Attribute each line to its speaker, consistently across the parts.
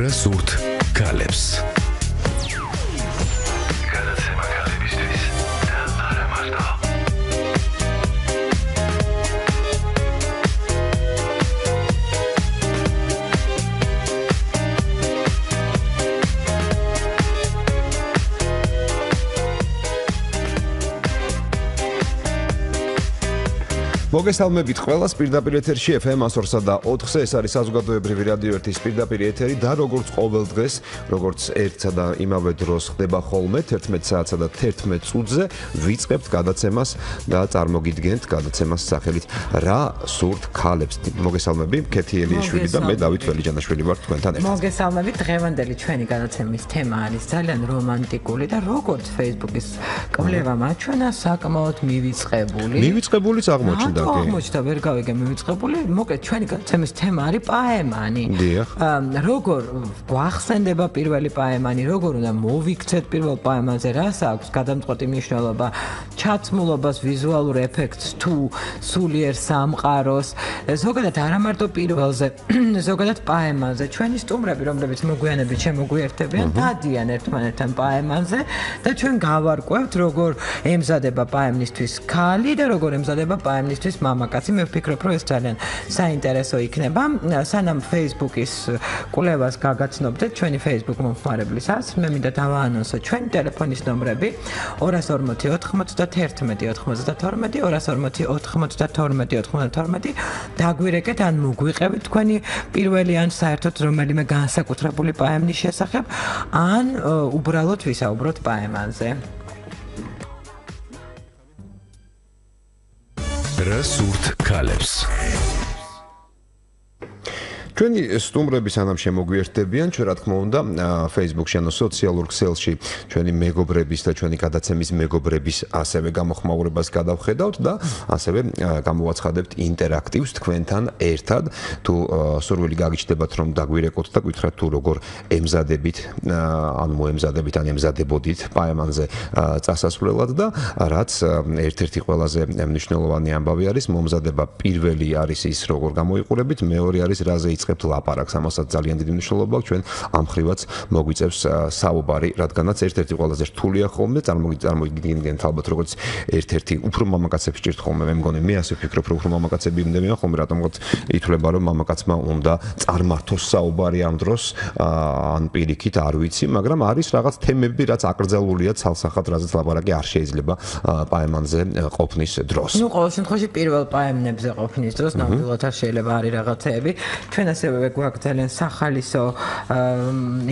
Speaker 1: რასურთ კალებს
Speaker 2: მოგესალმებით ყველას პირდაპირ ეთერში FM 104-სა და 4-ზე ეს არის საზოგადოებრივი რადიო 1-ის პირდაპირ ეთერი და როგორც ყოველ დღეს, როგორც ერთსა და იმავე დროს ხდება ხოლმე 11 საათსა და 11 წუთზე ვიწყებთ გადაცემას და წარმოგიდგენთ გადაცემას სახელით რა სურთ ქალებს. მოგესალმები, ქეთი ელieშვილი და მე დავით ველიჯანაშვილი ვარ თქვენთან ერთად.
Speaker 3: მოგესალმებით, დღევანდელი ჩვენი გადაცემის თემა არის ძალიან რომანტიკული და როგორც Facebook-ის კვლევა მაჩვენა საკმაოდ მივიწყებული.
Speaker 2: მივიწყებულიც აღმოჩნდა.
Speaker 3: და აღმოჩნდა ვერ გავიგე მივიწყებული. მოკლედ ჩვენი გადაცემის თემა არის პაემანი. როგორ გვახსენდება პირველი პაემანი როგორ უნდა მოვიქცეთ პირველ პაემანზე რას აქვს გადამწყვეტი მნიშვნელობა? ჩაცმულობას ვიზუალურ ეფექტს თუ სულიერ სამყაროს. ზოგადად არა მარტო პირველზე ზოგადად პაემანზე. ჩვენი სტუმრები რომლებიც მოგვიანებით შემოგვიერთებიან დადიან ერთმანეთთან პაემანზე და ჩვენ გავარკვევთ როგორ ემზადება პაემნისთვის ქალი და როგორ ემზადება პაემნისთვის ის მამაკაცი მე ვფიქრობ რომ ეს ძალიან საინტერესო იქნება. სანამ Facebook-ის კვლევას გაგაცნობდეთ ჩვენი Facebook მომხმარებლისას მე მინდა დავაანონსო ჩვენი ტელეფონის ნომრები. 240-91-92 დაგვირეკეთ ან მოგვიყევით თქვენი პირველი ან საერთოდ რომელიმე განსაკუთრებული პაემნის შესახებ ან უბრალოდ ვისაუბროთ პაემანზე
Speaker 1: რასურთ კალებს
Speaker 2: ჩვენი სტუმრები სანამ შემოგვიერთდებიან, ჩვენ რა თქმა უნდა, Facebook-ში ანუ სოციალურ ქსელში ჩვენი მეგობრების და ჩვენი გადაცემის მეგობრების ასევე გამოხმაურებას გადავხედავთ და ასევე გამოვაცხადებთ ინტერაქტივს თქვენთან ერთად. თუ სურვილი გაგიჩნდებათ რომ დაგვირეკოთ და გითხრათ თუ როგორ ემზადებით, ან მოემზადებით, ან ემზადებოდით პაემანზე წასასვლელად და რაც ერთ-ერთი ყველაზე მნიშვნელოვანი ამბავი არის, მომზადება პირველი არის ის როგორ გამოიყურებით, მეორე არის რაზე ვიწყებთ ლაპარაკს, ამასაც ძალიან დიდი მნიშვნელობა აქვს ჩვენ ამ ხრივაც მოგვიწევს საუბარი, რადგანაც ერთ-ერთი ყველაზე რთულია ხოლმე წარმოგიდგენთ ალბათ როგორც ერთ-ერთი უფრო მამაკაცებს ჭირთ ხოლმე მე მგონი მე ასე ვფიქრობ რომ უფრო მამაკაცები იმდებიან ხოლმე რატომღაც ითვლება რომ მამაკაცმა უნდა წარმართოს საუბარი ამ დროს ან პირიქით არ ვიცი, მაგრამ არის რაღაც თემები რაც აკრძალულია ცალსახად რაზეც ლაპარაკი არ შეიძლება პაემანზე ყოფნის დროს.
Speaker 3: ნუ ყოველ შემთხვევაში პირველ პაემნებზე ყოფნის დროს ნამდვილად არ შეიძლება არის რაღაცეები. ჩვენ ასევე გვაქვს ძალიან სახალისო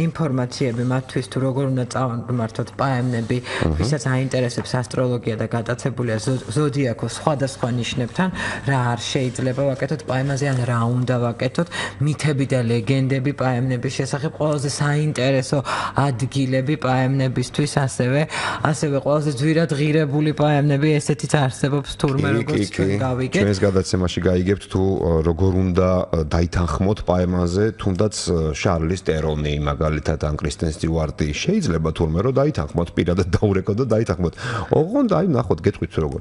Speaker 3: ინფორმაციები მათთვის თუ როგორ უნდა წავმართოთ პაემნები, ვისაც აინტერესებს ასტროლოგია და გადაცებულია ზოდიაქოს სხვადასხვა ნიშნებთან, რა არ შეიძლება ვაკეთოთ პაემაზე ან რა უნდა ვაკეთოთ, მითები და ლეგენდები პაემნების შესახებ ყველაზე საინტერესო ადგილები პაემნებისთვის ასევე, ასევე ყველაზე ძვირად ღირებული პაემნები ესეთიც არსებობს თურმე როგორც ჩვენ გავიგეთ.
Speaker 2: ჩვენს გადაცემაში გაიგებთ თუ როგორ უნდა დაითანხმოთ ვთქვათ პაემაზე, თუნდაც შარლის ტერონი, მაგალითად ან კრისტენ სტიუარტი შეიძლება თურმე რომ დაითანხმოთ პირადად დაურეკოთ და დაითანხმოთ. ოღონდ აი ნახოთ გეტყვით როგორ.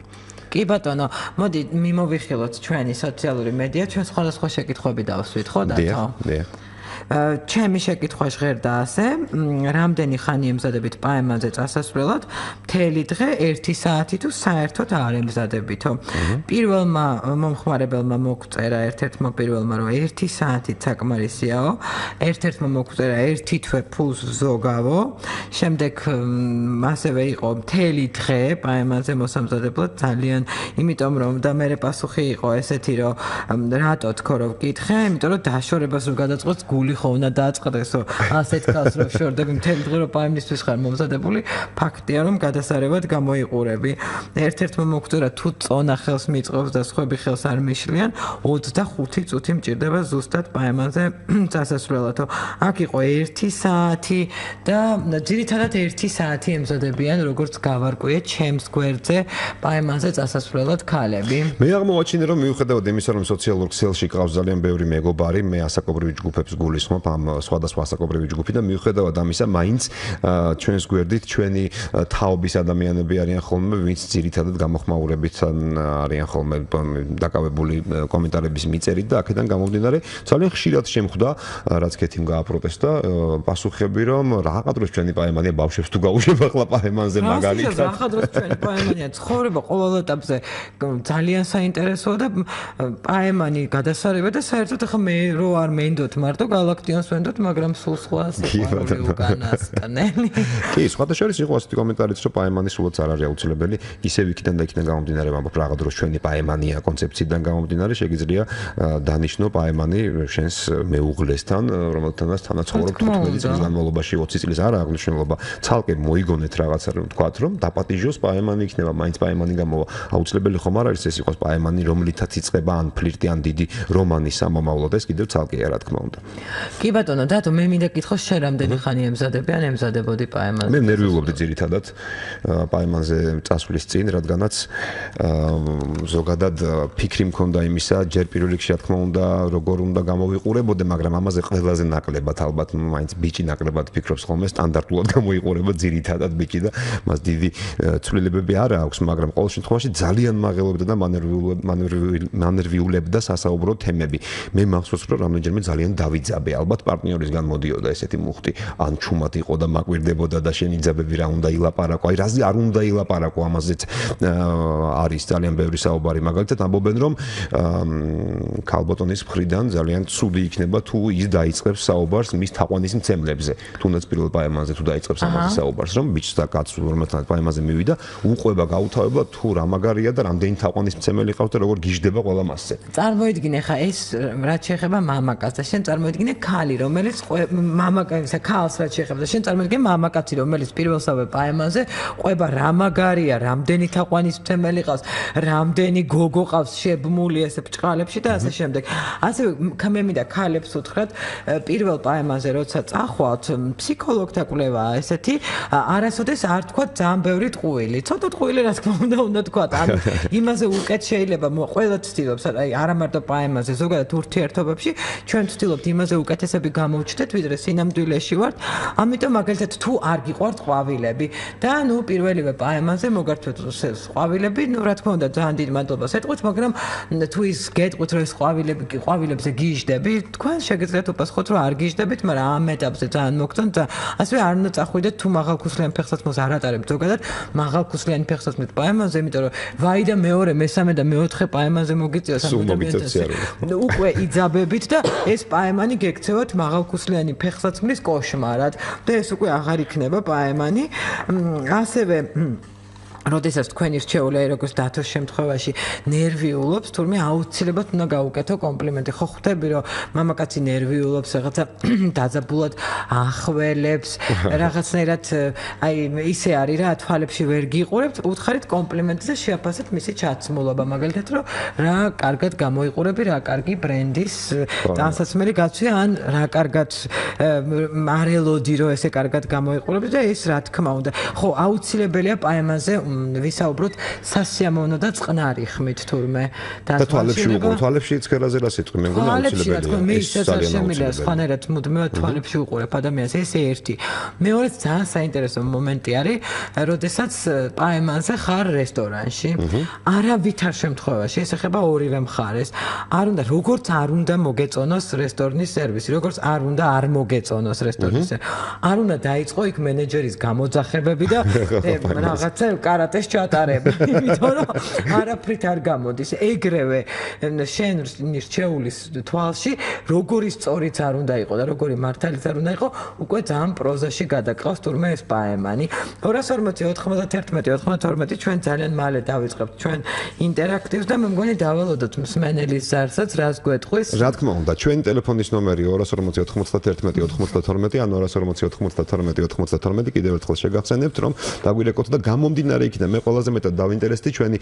Speaker 3: კი ბატონო, მოდი მიმოვიხილოთ ჩვენი სოციალური მედია, ჩვენ სხვადასხვა შეკითხვები დავსვით, ხო დათო? დიახ, დიახ. ჩემი შეკითხვა ჟღერდა ასე, რამდენი ხანი ემზადებით პაემანზე წასასვლელად? მთელი დღე 1 საათი თუ საერთოდ არ ემზადებითო? პირველმა მომხმარებელმა მოგწერა ერთ-ერთმა პირველმა რომ 1 საათი საკმარისიაო, ერთ-ერთმა მოგწერა 1 თვე ფულს ზოგავო, შემდეგ ასევე იყო მთელი დღე პაემანზე მოსამზადებლად ძალიან, იმიტომ რომ და მე პასუხი იყო ესეთი რომ რატო თქო რომ ვკითხე, იმიტომ რომ დაშორებას რო გადაწყოთ გული ხო უნდა დააწყდესო ასეთ ხალხს რო შორდები მთელი დღე რო პაემნისთვის ხარ მომზადებული ფაქტია რომ გადასარევად გამოიყურები. ერთ-ერთმა მოგწერა თუ წონა ხელს მიწყობს და სხვები ხელს არ მიშლიან 25 წუთი მჭირდება ზუსტად პაემანზე წასასვლელათო აქ იყო 1 საათი და ძირითადად 1 საათი ემზადებიან როგორც გავარკვიე ჩემს გვერდზე პაემანზე წასასვლელად ქალები.
Speaker 2: მე აღმოაჩინე რომ მიუხედავად იმისა რომ სოციალურ ქსელში ყავს ძალიან ბევრი მეგობარი მე ასაკობრივი ჯგუფებს გულის გულისხმობ ამ სხვადასხვა ასაკობრივი ჯგუფი და მიუხედავად ამისა, მაინც ჩვენს გვერდით ჩვენი თაობის ადამიანები არიან ხოლმე, ვინც ძირითადად გამოხმაურებით არიან ხოლმე დაკავებული კომენტარების მიწერით და აქედან გამომდინარე ძალიან ხშირად შემხვდა რაც კეთიმ გააპროტესტა პასუხები რომ რაღა დროს ჩვენი პაემანია ბავშვებს თუ გაუშვებ ახლა პაემანზე მაგალითად.
Speaker 3: რაღაცა დროს ჩვენი პაემანია? ცხოვრება ყოველ ეტაპზე ძალიან საინტერესოა და პაემანი გადასარება და საერთოდ ახლა მე რო არ მეინდოთ მარტო galaktion's ვენდოთ მაგრამ სულ სხვა სიყვარული უკანასკნელი.
Speaker 2: კი სხვათა შორის იყო ასეთი კომენტარიც რომ პაემანი სულაც არ არის აუცილებელი ისევ იქიდან და იქიდან გამომდინარე ვამბობ რაღა დროს ჩვენი პაემანია კონცეფციიდან გამომდინარე შეგიძლია დანიშნო პაემანი შენს მეუღლესთან რომელთანაც თანაცხოვრობ 15 წლის განმავლობაში 20 წლის არა აღნიშნულობა ცალკე მოიგონეთ რაღაცა რომ თქვათ რომ დაპატიჟოს პაემანი იქნება მაინც პაემანი გამოვა აუცილებელი ხომ არ არის ეს იყოს პაემანი რომლითაც იწება ან ფლირტი ან დიდი რომანი სამომავლოდ. ეს კიდევ ცალკეა რა თქმა უნდა
Speaker 3: კი ბატონო დათო მე მინდა კითხოს შენ რამდენი ხანი ემზადები ან ემზადებოდი პაემანზე
Speaker 2: მე ნერვიულობდი ძირითადად პაემანზე წასვლის წინ რადგანაც ზოგადად ფიქრი მქონდა იმისა ჯერ პირველ რიგში რა თქმა უნდა როგორ უნდა გამოვიყურებოდე მაგრამ ამაზე ყველაზე ნაკლებად ალბათ მაინც ბიჭი ნაკლებად ფიქრობს ხოლმე სტანდარტულად გამოიყურება ძირითადად ბიჭი და მას დიდი ცვლილებები არ აქვს მაგრამ ყოველ შემთხვევაში ძალიან მაღელობდა და მანერვიულებდა სასაუბრო თემები. მე მახსოვს რომ რამდენჯერმე ძალიან დავიძაბე ალბათ პარტნიორისგან მოდიოდა ესეთი მუხტი. ან ჩუმად იყო და მაკვირდებოდა და შენი ძაბები რა უნდა ილაპარაკო? აი რაზე არ უნდა ილაპარაკო ამაზეც? არის ძალიან ბევრი საუბარი. მაგალითად ამბობენ რომ კალბოტონის მხრიდან ძალიან ცუდი იქნება თუ ის დაიწყებს საუბარს მის თაყვანის მცემლებზე. თუნდაც პირველ პაემანზე თუ დაიწყებს ამაზე საუბარს რომ ბიჭს და კაცს რომელთან პაემანზე მივიდა უყვება გაუთავება თუ რა მაგარია და რამდენი თაყვანის მცემელი ყავს და როგორ გიждდება ყველა მასზე.
Speaker 3: წარმოიდგინე ხა ეს რაც შეეხება მამაკაც და შენ წარმოიდგინე ქალი რომელიც მამაკაცსა ქალს რაც შეეხება და შენ წარმოიდგინე მამაკაცი რომელიც პირველსავე პაემანზე ყვება რა მაგარია რამდენი თაყვანის მცემელი ყავს რამდენი გოგო ყავს შებმული ესე ბჭყალებში და ასე შემდეგ. ასე მე მინდა ქალებს უთხრათ პირველ პაემაზე როცა წახვალთ ფსიქოლოგთა კვლევაა ესეთი არასოდეს არ თქვა ძალიან ბევრი ტყუილი. ცოტა ტყუილი რა თქმა უნდა უნდა თქვა ან იმაზე უკეთ შეიძლება ყველა ცდილობს აი არა მარტო პაემაზე ზოგადად ურთიერთობებში ჩვენ ვცდილობთ იმაზე უკეთესები გამოვჩნდეთ, ვიდრე სინამდვილეში ვართ. ამიტომ მაგალითად თუ არ გიყვართ ყვავილები. და ნუ პირველივე პაემაზე მოგართვით ყვავილები, ნუ რა თქმა უნდა ძალიან დიდ მადლობას ეთყვით, მაგრამ თუ ის გეტყვით რომ ეს ყვავილები კი ყვავილებზე გიждდები, თქვენ შეგიძლიათ უპასუხოთ რომ არ გიждდებით, მაგრამ ამ ეტაპზე ძალიან მოგწონთ. და ასევე არ ნოწახვიდეთ თუ მაღალქუსლიან ფეხსაცმელს არ ატარებთ. ზოგადად მაღალქუსლიანი ფეხსაცმლის პაემაზე, იმიტომ რომ ვაი და მეორე, მესამე და მეოთხე პაემაზე მოგიწიოს
Speaker 2: ამ ადამიანს.
Speaker 3: უკვე იძაბებით და ეს პაემანი გეკ გეკცევათ მაღალქუსლიანი ფეხსაცმლის კოშმარად. და ეს უკვე აღარ იქნება პაემანი. ასევე როდესაც თქვენი რჩეული აი როგორც დათოს შემთხვევაში ნერვიულობს, თურმე აუცილებლად უნდა გაუკეთო კომპლიმენტი. ხო ხვდები რომ მამაკაცი ნერვიულობს, რაღაცა დაძაბულად ახველებს, რაღაცნაირად აი ისე არის რა, თვალებში ვერ გიყურებთ, უთხარით კომპლიმენტზე შეაფასეთ მისი ჩაცმულობა, მაგალითად რომ რა კარგად გამოიყურები, რა კარგი ბრენდის დასაცმელი გაცვია, ან რა კარგად მარელოდი რომ ესე კარგად გამოიყურები და ეს რა თქმა უნდა. ხო, აუცილებელია პაემაზე ვისაუბროთ სასიამოვნო და წყნარი ხმით თურმე.
Speaker 2: და თვალებში უყურე თვალებში ცქერაზე რა სიტყვი მე მგონი აუცილებელია
Speaker 3: მე ისაც არ შემიძლია სხვანაირად მუდმივად თვალებში უყურებ ადამიანს. ეს ერთი. მეორე ძალიან საინტერესო მომენტი არის როდესაც პაემანზე ხარ რესტორანში არავითარ შემთხვევაში ეს ეხება ორივე მხარეს არ უნდა როგორც არ უნდა მოგეწონოს რესტორნის სერვისი როგორც არ უნდა არ მოგეწონოს რესტორნის არ უნდა დაიწყო იქ მენეჯერის გამოძახებები და რაღაცა კარა კარატეს ჩატარებ, იმიტომ რომ არაფრით არ გამოდის. ეგრევე შენ ნირჩეულის თვალში როგორი სწორიც არ უნდა იყოს და როგორი მართალიც არ უნდა იყოს, უკვე ძალიან პროზაში გადაყავს თურმე ეს პაემანი. 240 91 92 ჩვენ ძალიან მალე დავიწყებთ ჩვენ ინტერაქტივს და მე მგონი დავალოდოთ მსმენელის ზარსაც რას გვეტყვის.
Speaker 2: რა თქმა უნდა, ჩვენი ტელეფონის ნომერი 240 91 92 ან 240 92 92 კიდევ ერთხელ შეგახსენებთ რომ დაგვირეკოთ და გამომდინარე და მე ყველაზე მეტად დავინტერესდი ჩვენი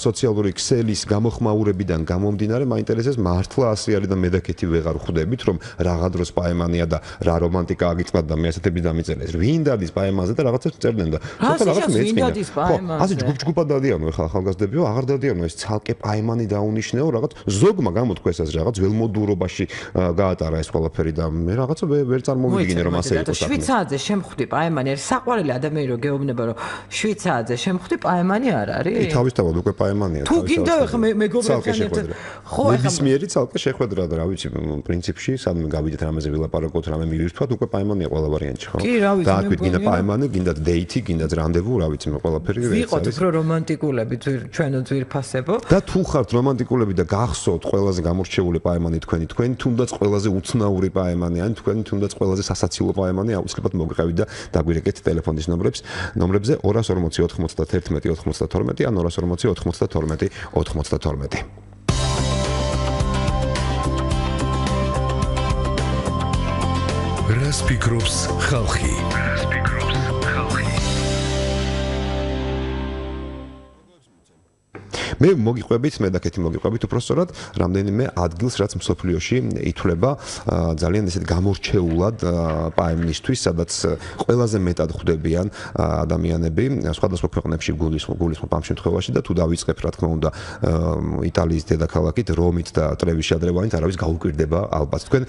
Speaker 2: სოციალური ქსელის გამოხმაურებიდან გამომდინარე მაინტერესებს მართლა ასე არის და მე და კეთი ვეღარ ხვდებით რომ რაღა დროს პაემანია და რა რომანტიკა აგიწყდა და მე ასეთები დამიწერეს ვინ დადის პაემანზე და რაღაცებს წერდნენ და
Speaker 3: ცოტა რაღაც მეწმინდა ხო
Speaker 2: ასე ჯგუფ-ჯგუფად დადიანო ეხლა ახალგაზრდებიო აღარ დადიანო ეს ცალკე პაემანი დაუნიშნეო რაღაც ზოგმა გამოთქვეს ეს რაღაც ველმოდურობაში გაატარა ეს ყველაფერი და მე რაღაცა ვერ წარმოვიდგინე რომ ასე იყოს
Speaker 3: შვიცაძე შემხვდი პაემანი არის საყვარელი ადამიანი რო გეუბნება რომ შვიცაძე შემხვდი პაემანი არ არის?
Speaker 2: კი თავისთავად უკვე პაემანია
Speaker 3: თუ გინდა ხა მე მეგობრებთან ერთად
Speaker 2: ხო ახლა მისმიერი ცალკე შეხვედრა და რა ვიცი პრინციპში სადმე გავიდეთ რამეზე ვილაპარაკოთ რამე მივირთვათ უკვე პაემანია ყველა ვარიანტი ხო?
Speaker 3: კი რა ვიცი
Speaker 2: და აკვით გინდა პაემანი გინდა დეითი გინდა რანდევუ რა ვიცი მე ყველაფერი
Speaker 3: ვიყოთ უფრო რომანტიკულები ჩვენო ძვირფასებო.
Speaker 2: და თუ ხართ რომანტიკულები და გახსოვთ ყველაზე გამორჩეული პაემანი თქვენი თქვენი თუნდაც ყველაზე უცნაური პაემანი ან თქვენი თუნდაც ყველაზე სასაცილო პაემანი აუცილებლად მოგყევით და დაგვირეკეთ ტელეფონის ნომრებს ნომრებზე 240 91 92 ან 240 92 92
Speaker 1: რას ფიქრობს ხალხი?
Speaker 2: მე მოგიყვებით, მე დაკეთი მოგიყვებით უფრო სწორად რამდენიმე ადგილს, რაც მსოფლიოში ითვლება ძალიან ესეთ გამორჩეულად პაემნისთვის, სადაც ყველაზე მეტად ხვდებიან ადამიანები სხვადასხვა ქვეყნებში გულისხმობ ამ შემთხვევაში და თუ დავიწყებ, რა თქმა უნდა, იტალიის დედაქალაქით, რომით და ტრევის შადრევანით არავის გაუკვირდება ალბათ. თქვენ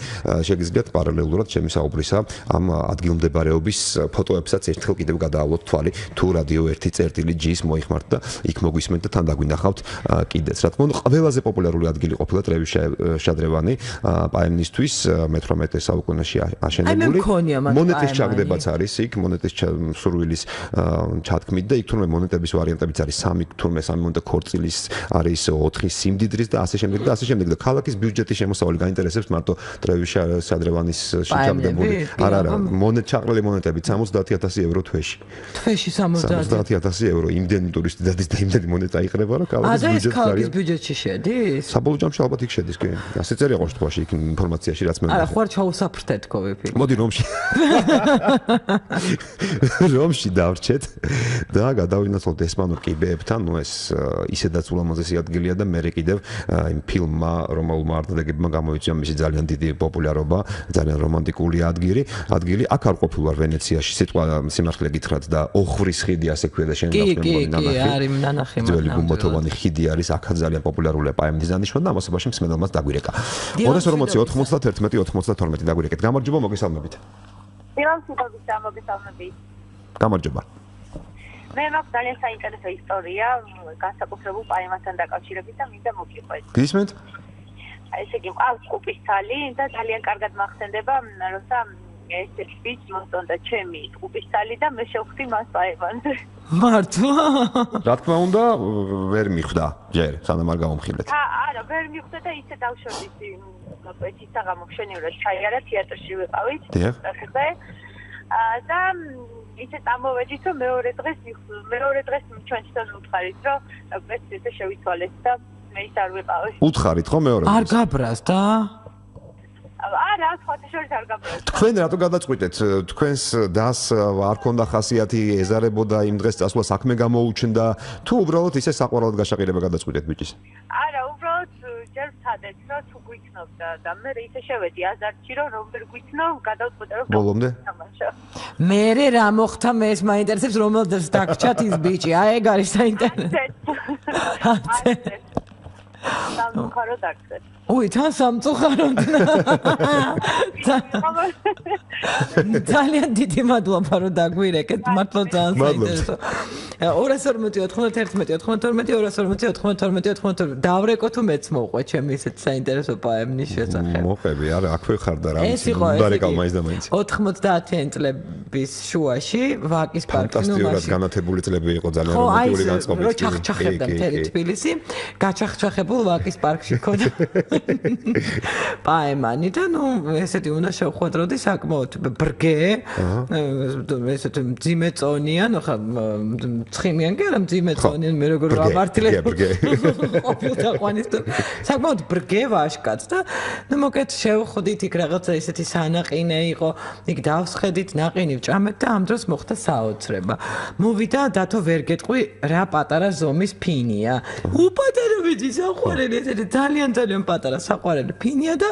Speaker 2: შეგიძლიათ პარალელურად ჩემი საუბრისა ამ ადგილმდებარეობის ფოტოებსაც ერთხელ კიდევ გადაავლოთ თვალი თუ რადიო 1 წერტილი G-ს მოიხმართ და იქ მოგვისმენთ და თან დაგვინახავთ ვიმეორებთ კიდეც. რა თქმა უნდა, ყველაზე პოპულარული ადგილი ყოფილა ტრევი შადრევანი პაემნისთვის მე-18 საუკუნეში აშენებული.
Speaker 3: მონეტის
Speaker 2: ჩაგდებაც არის იქ, მონეტის სურვილის ჩათქმით და იქ თურმე მონეტების ვარიანტებიც არის სამი თურმე სამი მონეტა ქორწილის არის 4 სიმდიდრის და ასე შემდეგ და ასე შემდეგ და ქალაქის ბიუჯეტის შემოსავალი გაინტერესებს მარტო ტრევი შადრევანის ჩაგდებული. არა არა, მონეტ ჩაყრილი მონეტები 70000 ევრო თვეში.
Speaker 3: თვეში 70000
Speaker 2: 70000 ევრო იმდენი ტურისტი დადის და იმდენი მონეტა იყრება, რომ
Speaker 3: ბიუჯეტის ბიუჯეტი. ქალაქის ბიუჯეტში შედის?
Speaker 2: საბოლოოში ალბათ იქ შედის, კი. ასე წერია ყოველ შემთხვევაში იქ ინფორმაციაში, რაც მე მგონია.
Speaker 3: არა, ხო არ ჩაუსაფრთე თქო ვიფი.
Speaker 2: მოდი რომში. რომში დავრჩეთ და გადავინაცვლოთ ესპანურ კიბეებთან, ნუ ეს ისედაც ულამაზესი ადგილია და მე კიდევ იმ ფილმმა, რომელმა არდაგებმა გამოიწვია მისი ძალიან დიდი პოპულარობა, ძალიან რომანტიკული ადგილი, ადგილი. აქ არ ყოფილა ვენეციაში სიტყვა სიმართლე გითხრათ და ოხვრის ხიდი ასე ქვია და შენ
Speaker 3: გახსენებოდი ნანახი. კი, კი, არის ნანახი.
Speaker 2: ძველი გუმბათოვანი ხიდი არის აქაც ძალიან პოპულარულია პაემნის დანიშნვა და ამასობაში მსმენელმაც დაგვირეკა 240 91 92 დაგვირეკეთ გამარჯობა მოგესალმებით
Speaker 4: მოგესალმებით მოგესალმებით
Speaker 2: გამარჯობა
Speaker 4: მე მაქვს ძალიან საინტერესო ისტორია განსაკუთრებულ პაემასთან დაკავშირებით და მინდა მოგიყვეთ
Speaker 2: გისმენთ
Speaker 4: ესე იგი ყავს კუპის თალი და ძალიან კარგად მახსენდება როცა ეს სპიც მოსონდა ჩემი კუპის თალი და მე შევხვდი მას პაემანზე
Speaker 3: მართლა?
Speaker 2: რა თქმა უნდა, ვერ მიხვდა ჯერ, სანამ არ გამომხილეთ.
Speaker 4: არა, ვერ მიხვდა და ისე დავშორდი მოკეთი საღამოშენივრად ჩაიარა თეატრში ვიყავით.
Speaker 2: დიახ.
Speaker 4: და ისე წამოვედი, რომ მეორე დღეს მეორე დღეს ჩვენ თვითონ უთხარით, რომ ეს ისე შევიცვალეთ და მე ის არ ვიყავი.
Speaker 2: უთხარით ხო მეორე დღეს?
Speaker 3: არ გაბრას
Speaker 4: არა, ფოტოშოპში არ გაბრალ.
Speaker 2: თქვენ რატო გადაწყვიტეთ? თქვენს დას არ ქონდა ხასიათი ეზარებოდა იმ დღეს წასვლა საქმე გამოუჩნდა, თუ უბრალოდ ისე საყვარლად გაშაყირება გადაწყვიტეთ ბიჭის?
Speaker 4: არა, უბრალოდ ჯერ ვცადეთ, რომ თუ გვიქნობდა და მე ისე შევედი აზარტში, რომ რომელ გვიქნო, გადავწყვიტე რომ
Speaker 2: ბოლომდე.
Speaker 3: მე რა მოხდა მე ეს მაინტერესებს რომელ დას დაგჭათ ის ბიჭი? აი ეგ არის საინტერესო.
Speaker 4: სამწუხარო დაგწეთ.
Speaker 3: Ой, თან სამწუხაროდ. ძალიან დიდი მადლობა რომ დაგვირეკეთ, მართლა ძალიან საინტერესო. 240-91-92-92 დავრეკო თუ მეც მოყვე ჩემი ისეთ საინტერესო პაემნის შესახებ.
Speaker 2: მოყვები, არა, აქვე ხარ და რა ვიცი, დარეკავ მაინც და მაინც.
Speaker 3: 90-იან წლების შუაში ვაკის პარკში
Speaker 2: მაშინ განათებული წლები იყო ძალიან რომანტიკული განწყობილი.
Speaker 3: რო ჩახჩახებდა მთელი თბილისი, გაჩახჩახებულ ვაკის პარკში ქონდა. პაემანი და ნუ ესეთი უნდა შევხვედროდი საკმაოდ ბრგე. ესეთი მძიმე წონიან, ხო ცხიმიან კი არა მძიმე წონიან, მე როგორ ვამართლებ. ყოფილთა ყვანის და საკმაოდ ბრგე ვაშკაც და ნუ მოკეთ შევხვდით იქ რაღაცა ესეთი სანაყინე იყო. იქ დავსხედით ნაყინი ვჭამეთ და ამ დროს მოხდა საოცრება. მოვიდა დათო ვერ გეტყვი რა პატარა ზომის ფინია. უპატარო ბიჭი საყვარელი ესეთი ძალიან ძალიან პატარა საყვარელი ფინია და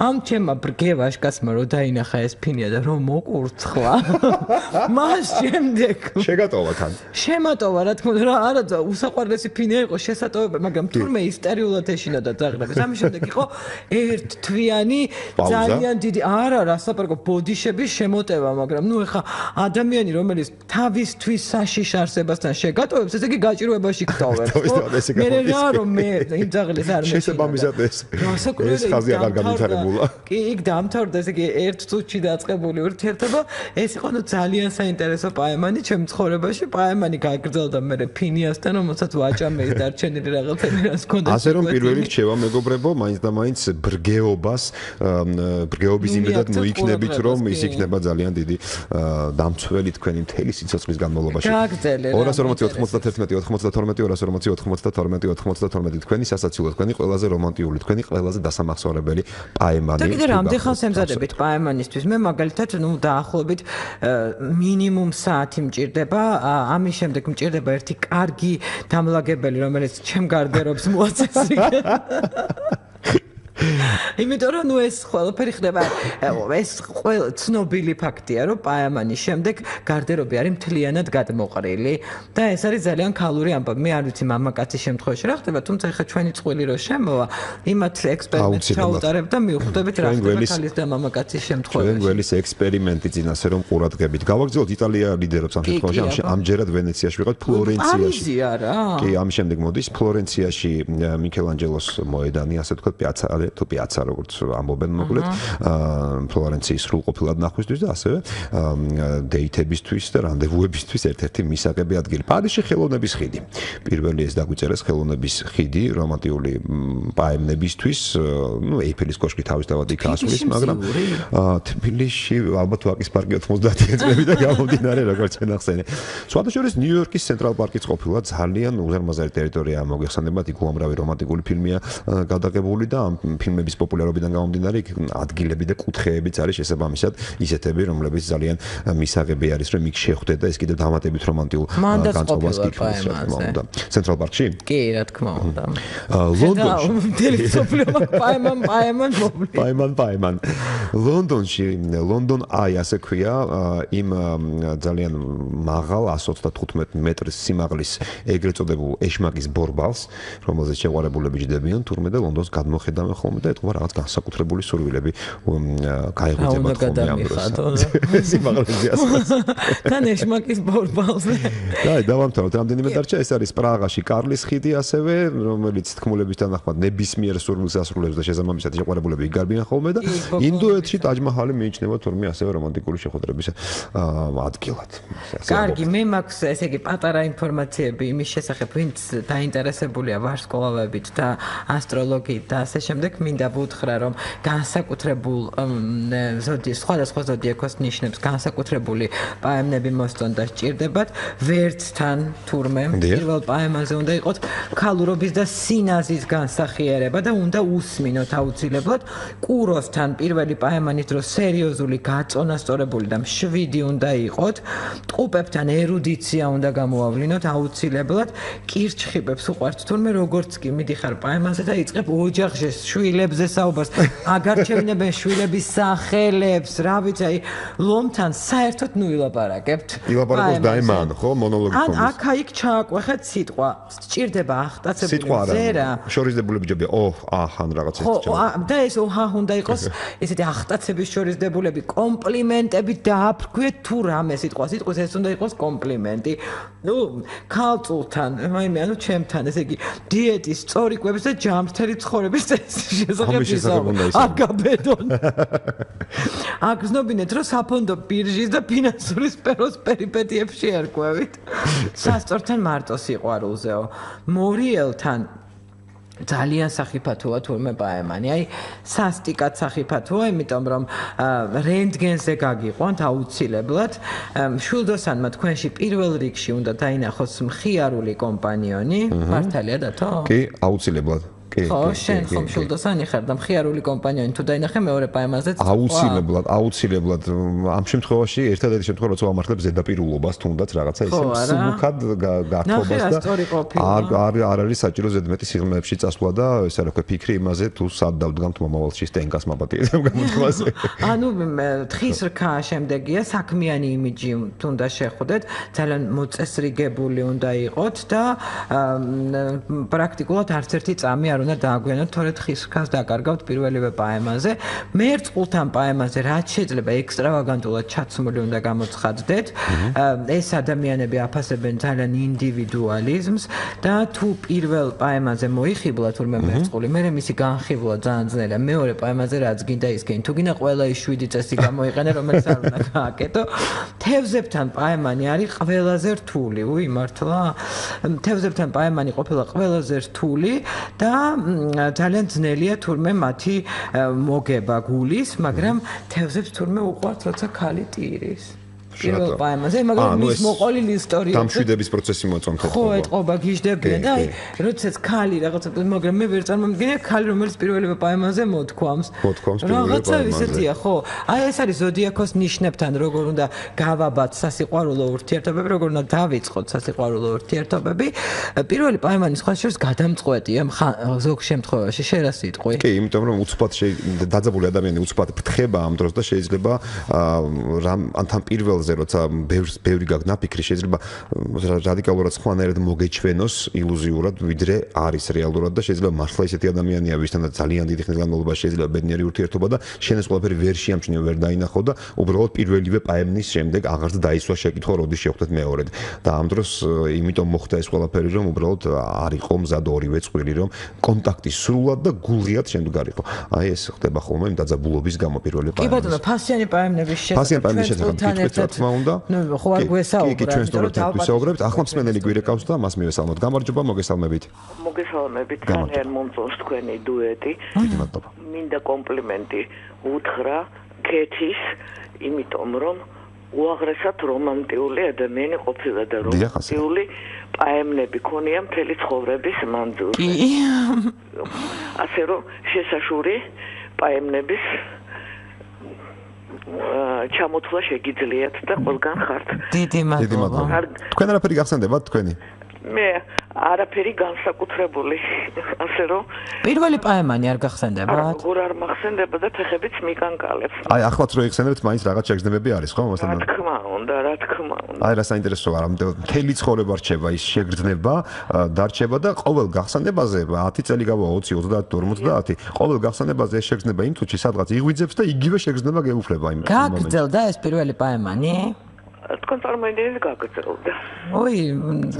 Speaker 3: ამ ჩემმა ბრგევაშკაცმა რო დაინახა ეს ფინია და რომ მოკურცხლა. მას შემდეგ
Speaker 2: შეგატოვა თან.
Speaker 3: შემატოვა რა თქმა უნდა რა არა უსაყვარლესი ფინია იყო შესატოვება მაგრამ თურმე ისტერიულად ეშინოდა ძაღლები. ამის შემდეგ იყო ერთ თვიანი ძალიან დიდი არა რა საპარკო ბოდიშების შემოტევა მაგრამ ნუ ეხა ადამიანი რომელიც თავისთვის საშიშ არსებასთან შეგატოვებს ესე იგი გაჭიროებაში გტოვებს მე რა რომ მე იმ ძაღლებს არ მეშინდა.
Speaker 2: შესაბამისად ეს ეს ხაზი აღარ განვითარებულა.
Speaker 3: კი, იქ დამთავრდა ესე იგი ერთ წუთში დაწყებული ურთიერთობა. ეს იყო ნუ ძალიან საინტერესო პაემანი ჩემ ცხოვრებაში. პაემანი გაგრძელდა მე ფინიასთან, რომელსაც ვაჭამე დარჩენილი რაღაცები რას ქონდა.
Speaker 2: ასე რომ პირველი რჩევა მეგობრებო, მაინც და მაინც ბრგეობას, ბრგეობის იმედად მოიქნებით, რომ ის იქნება ძალიან დიდი დამცველი თქვენი მთელი სიცოცხლის განმავლობაში. 240 91 92 240 92 92 თქვენი სასაცილო თქვენი ყველაზე რომანტიული თქვენი ყველაზე დასამახსოვრებელი პაემანი.
Speaker 3: და კიდე რამდენიხანს ემზადებით პაემანისთვის? მე მაგალითად, ნუ დაახლოებით მინიმუმ საათი მჭირდება, ამის შემდეგ მჭირდება ერთი კარგი დამლაგებელი, რომელიც ჩემ გარდერობს მოაწესრიგე. იმიტომ რომ ნუ ეს ყველაფერი ხდება ეს ყველა ცნობილი ფაქტია რომ პაიამანის შემდეგ გარდერობი არის მთლიანად გადმოყრილი და ეს არის ძალიან ქალური ამბავი. მე არ ვიცი მამაკაცის შემთხვევაში რა ხდება თუმცა ეხა ჩვენი წყვილი რო შემოვა იმათ ექსპერიმენტს ჩაუტარებ და მივხვდებით რა ხდება ქალის და მამაკაცის შემთხვევაში ჩვენ
Speaker 2: გველის ექსპერიმენტი წინასე რომ ყურადღებით. გავაგრძელოთ იტალია ლიდერობს ამ შემთხვევაში ამჯერად ვენეციაში ვიყავთ ფლორენციაში.
Speaker 3: კი
Speaker 2: ამის შემდეგ მოდის ფლორენციაში მიქელანჯელოს მოედანი ასე თქვა პიაცა თუ პიაცა როგორც ამბობენ მოკლედ ფლორენციის სრულყოფილად ნახვისთვის და ასევე დეითებისთვის და რანდევუებისთვის ერთ-ერთი მისაღები ადგილი. პარიზში ხელოვნების ხიდი. პირველი ეს დაგვიწერეს ხელოვნების ხიდი რომანტიული პაემნებისთვის ნუ ეიფელის კოშკი თავისთავად იქ ასვლის მაგრამ თბილისში ალბათ ვაკის პარკი 90 წლები და გამომდინარე როგორც ენახსენე სხვადასხვა ნიუ-იორკის ცენტრალ პარკიც ყოფილა ძალიან უზარმაზარი ტერიტორია მოგეხსენებათ იქ უამრავი რომანტიკული ფილმია გადაღებული და ამ ფილმების პოპულარობიდან გამომდინარე იქ ადგილები და კუთხეებიც არის შესაბამისად ისეთები რომლებიც ძალიან მისაღები არის რომ იქ შეხვდეთ და ეს კიდევ დამატებით რომანტიულ
Speaker 3: განწყობას
Speaker 2: გიქონდეს რა თქმა უნდა. ცენტრალ პარკში
Speaker 3: კი რა თქმა უნდა.
Speaker 2: ლონდონში
Speaker 3: დელიცოპლევა პაემან პაემან
Speaker 2: პაემან პაემან ლონდონში ლონდონ აი ასე ქვია იმ ძალიან მაღალ 135 მეტრის სიმაღლის ეგრეთ წოდებულ ეშმაკის ბორბალს რომელზეც შეყვარებულები ჯდებიან თურმე და ლონდონს გადმოხედავენ ხოლმე და ეთქვა რაღაც განსაკუთრებული სურვილები გაიღვიძება ხოლმე ამ დროს. სიმაღლეზე ასე.
Speaker 3: თან ეშმაკის ბორბალზე.
Speaker 2: და დავამთავროთ რამდენიმე დარჩა ეს არის პრაღაში კარლის ხიდი ასევე რომელიც თქმულების თანახმად ნებისმიერ სურვილს ასრულებს და შესაბამისად შეყვარებულები იგარბიან ხოლმე და ინდოეთში ტაჯმაჰალი მიიჩნევა თორმე ასევე რომანტიკული შეხვედრების ადგილად.
Speaker 3: კარგი, მე მაქვს ესე იგი პატარა ინფორმაციები იმის შესახებ, ვინც დაინტერესებულია ვარსკვლავებით და ასტროლოგიით და ასე შემდეგ მინდა ვუთხრა რომ განსაკუთრებულ ზოდი სხვადასხვა ზოდიაქოს ნიშნებს განსაკუთრებული პაემნები მოსწონ და სჭირდებათ ვერცთან თურმე პირველ პაემაზე უნდა იყოს ქალურობის და სინაზის განსახიერება და უნდა უსმინოთ აუცილებლად კუროსთან პირველი პაემანის დროს სერიოზული გაწონასწორებული და მშვიდი უნდა იყოთ. ტყუპებთან ერუდიცია უნდა გამოავლინოთ აუცილებლად. კირჩხიბებს უყვართ თურმე როგორც კი მიდიხარ პაემაზე და იწყებ ოჯახში შვილებზე საუბარს აგარჩევნებენ შვილების სახელებს. რა ვიცი აი ლომთან საერთოდ ნუ ილაპარაკებთ
Speaker 2: ილაპარაკოს დაიმან ხო მონოლოგი
Speaker 3: ხომ ან აქა იქ ჩააკვეხეთ სიტყვა. სჭირდება ახტაცებული
Speaker 2: ზერა შორისდებულები ჯობია ო აჰან რაღაც
Speaker 3: ეს ხო და ეს ოჰა უნდა იყოს ესეთი ახტაცების შორისდებულები. კომპლიმენტები დააფრქვეთ თუ რამე სიტყვა. სიტყვის ეს უნდა იყოს კომპლიმენტი. ნუ ქალწულთან მაიმე ანუ ჩემთან ესე იგი დიეტის სწორი კვების და ჯამრთელი ცხოვრების შესაძლებელი აგაბედონ აგზნობინეთ რომ საფონდო ბირჟის და ფინანსური სფეროს პერიპეტიებში ერკვევით სასწორთან მარტო სიყვარულზეო მორიელთან ძალიან საფათოა თურმე პაემანი. აი სასტიკად საფათოა, იმიტომ რომ რენტგენზე გაგიყვანთ აუცილებლად. შულდოსანმა თქვენში პირველ რიგში უნდა დაინახოს მხიარული კომპანიონი, მართალია დათო?
Speaker 2: კი, აუცილებლად. კი
Speaker 3: ხო შენ ხომ შულდოსანი ხარ და მხიარული კომპანიონი თუ დაინახე მეორე პაემაზეც
Speaker 2: აუცილებლად აუცილებლად ამ შემთხვევაში ერთადერთი შემთხვევა როცა ამართლებს ზედაპირულობას თუნდაც რაღაცა ისე სულკად გართობას და არ არ არ არის საჭირო ზედმეტი სიღრმეებში წასვლა და ესე რა ქვია ფიქრი იმაზე თუ სად დავდგამთ მომავალში სტენკას მაბატიებს გამოთქვაზე
Speaker 3: ანუ თხის რქა შემდეგია საქმიანი იმიჯი თუნდა შეხვდეთ ძალიან მოწესრიგებული უნდა იყოთ და პრაქტიკულად არც ერთი წამი არ უნდა დააგვიანოთ, თორე თხისქას დაკარგავთ პირველივე პაემაზე. მე რწყულთან პაემაზე რაც შეიძლება ექსტრავაგანტულად ჩაცმული უნდა გამოცხადდეთ. ეს ადამიანები აფასებენ ძალიან ინდივიდუალიზმს და თუ პირველ პაემაზე მოიხიბლა თურმე მერწყული, მე მისი განხილვა ძალიან ძნელია. მეორე პაემაზე რაც გინდა ის გინ. თუ გინდა ყველა ის 7 წესი გამოიყენე, რომელიც არ უნდა გააკეთო. თევზებთან პაემანი არის ყველაზე რთული, უი მართლა. თევზებთან პაემანი ყოფილა ყველაზე რთული და ძალიან ძნელია თურმე მათი მოგება გულის, მაგრამ თევზებს თურმე უყვართ როცა ქალი ტირის. პირველ პაემაზე, მაგრამ მის მოყოლილი ისტორია.
Speaker 2: დამშვიდების პროცესი მოწონთ.
Speaker 3: ხო, ეთყობა გიждებიან და აი, როდესაც ქალი რაღაცა, მაგრამ მე ვერ წარმომიდგენია ქალი რომელიც პირველივე პაემაზე მოთქვამს.
Speaker 2: მოთქვამს პირველივე პაემაზე.
Speaker 3: რაღაცა ისეთია, ხო. აი, ეს არის ზოდიაქოს ნიშნებთან როგორ უნდა გავაბათ სასიყვარულო ურთიერთობები, როგორ უნდა დავიწყოთ სასიყვარულო ურთიერთობები. პირველი პაემანი სხვა შორის გადამწყვეტია ზოგ შემთხვევაში, შენ რა სიტყვი?
Speaker 2: კი, იმიტომ რომ უცბად დაძაბული ადამიანი უცბად ფთხება ამ დროს და შეიძლება რამ ანთან პირველ ფინალზე როცა ბევრს ბევრი გაგნა ფიქრი შეიძლება რადიკალურად სხვანაირად მოგეჩვენოს ილუზიურად ვიდრე არის რეალურად და შეიძლება მართლა ისეთი ადამიანია ვისთანაც ძალიან დიდი ხნის განმავლობაში შეიძლება ბედნიერი ურთიერთობა და შენ ეს ყველაფერი ვერ შეამჩნიო ვერ დაინახო და უბრალოდ პირველივე პაემნის შემდეგ აღარც დაისვა შეკითხვა როდის შეხვდეთ მეორედ. და ამ დროს იმიტომ მოხდა ეს ყველაფერი რომ უბრალოდ არ იყო მზად ორივე წვირი რომ კონტაქტი სრულად და გულღიად შემდგარიყო აი ეს ხდება ხოლმე იმ დაძაბულობის გამო პირველი პაემნის კი
Speaker 3: ბატონო ფასიანი პაემნების
Speaker 2: შესახებ ფასიანი პაემნების შესახებ თქმა უნდა.
Speaker 3: ნუ ხო არ გვესაუბრებთ.
Speaker 2: კი, კი, ჩვენს თორემ ვისაუბრებთ. ახლა მსმენელი გვირეკავს და მას მივესალმოთ. გამარჯობა, მოგესალმებით.
Speaker 5: მოგესალმებით, ძალიან მომწონს თქვენი დუეტი.
Speaker 2: დიდი მადლობა.
Speaker 5: მინდა კომპლიმენტი უთხრა კეთის, იმიტომ რომ უაღრესად რომანტიული ადამიანი ყოფილა და რომანტიული პაემნები ქონია მთელი ცხოვრების მანძილზე. ასე რომ შესაშური პაემნების ჩამოთვლა შეგიძლიათ და ყველგან ხართ.
Speaker 3: დიდი მადლობა.
Speaker 2: თქვენ არაფერი გახსენდებათ თქვენი?
Speaker 5: მე არაფერი განსაკუთრებული ასე რომ
Speaker 3: პირველი პაემანი არ გახსენდებათ?
Speaker 5: როგორ არ მახსენდება და ფეხებიც მიკანკალებს.
Speaker 2: აი ახლაც რო იხსენებთ, მაინც რაღაც შეგრძნებები არის ხო მასთან?
Speaker 5: რა თქმა უნდა, რა თქმა უნდა.
Speaker 2: აი რა საინტერესოა, რა მთელი ცხოვრება რჩება ის შეგრძნება, დარჩება და ყოველ გახსენებაზე 10 წელი გავა 20, 30, 50, ყოველ გახსენებაზე ეს შეგრძნება იმ თუჩი სადღაც იღვიძებს და იგივე შეგრძნება გეუფლება იმ
Speaker 3: მომენტში. გაგძელდა ეს პირველი პაემანი?
Speaker 5: თქვენ წარმოიდგინეთ გაგრძელდა.
Speaker 3: ой,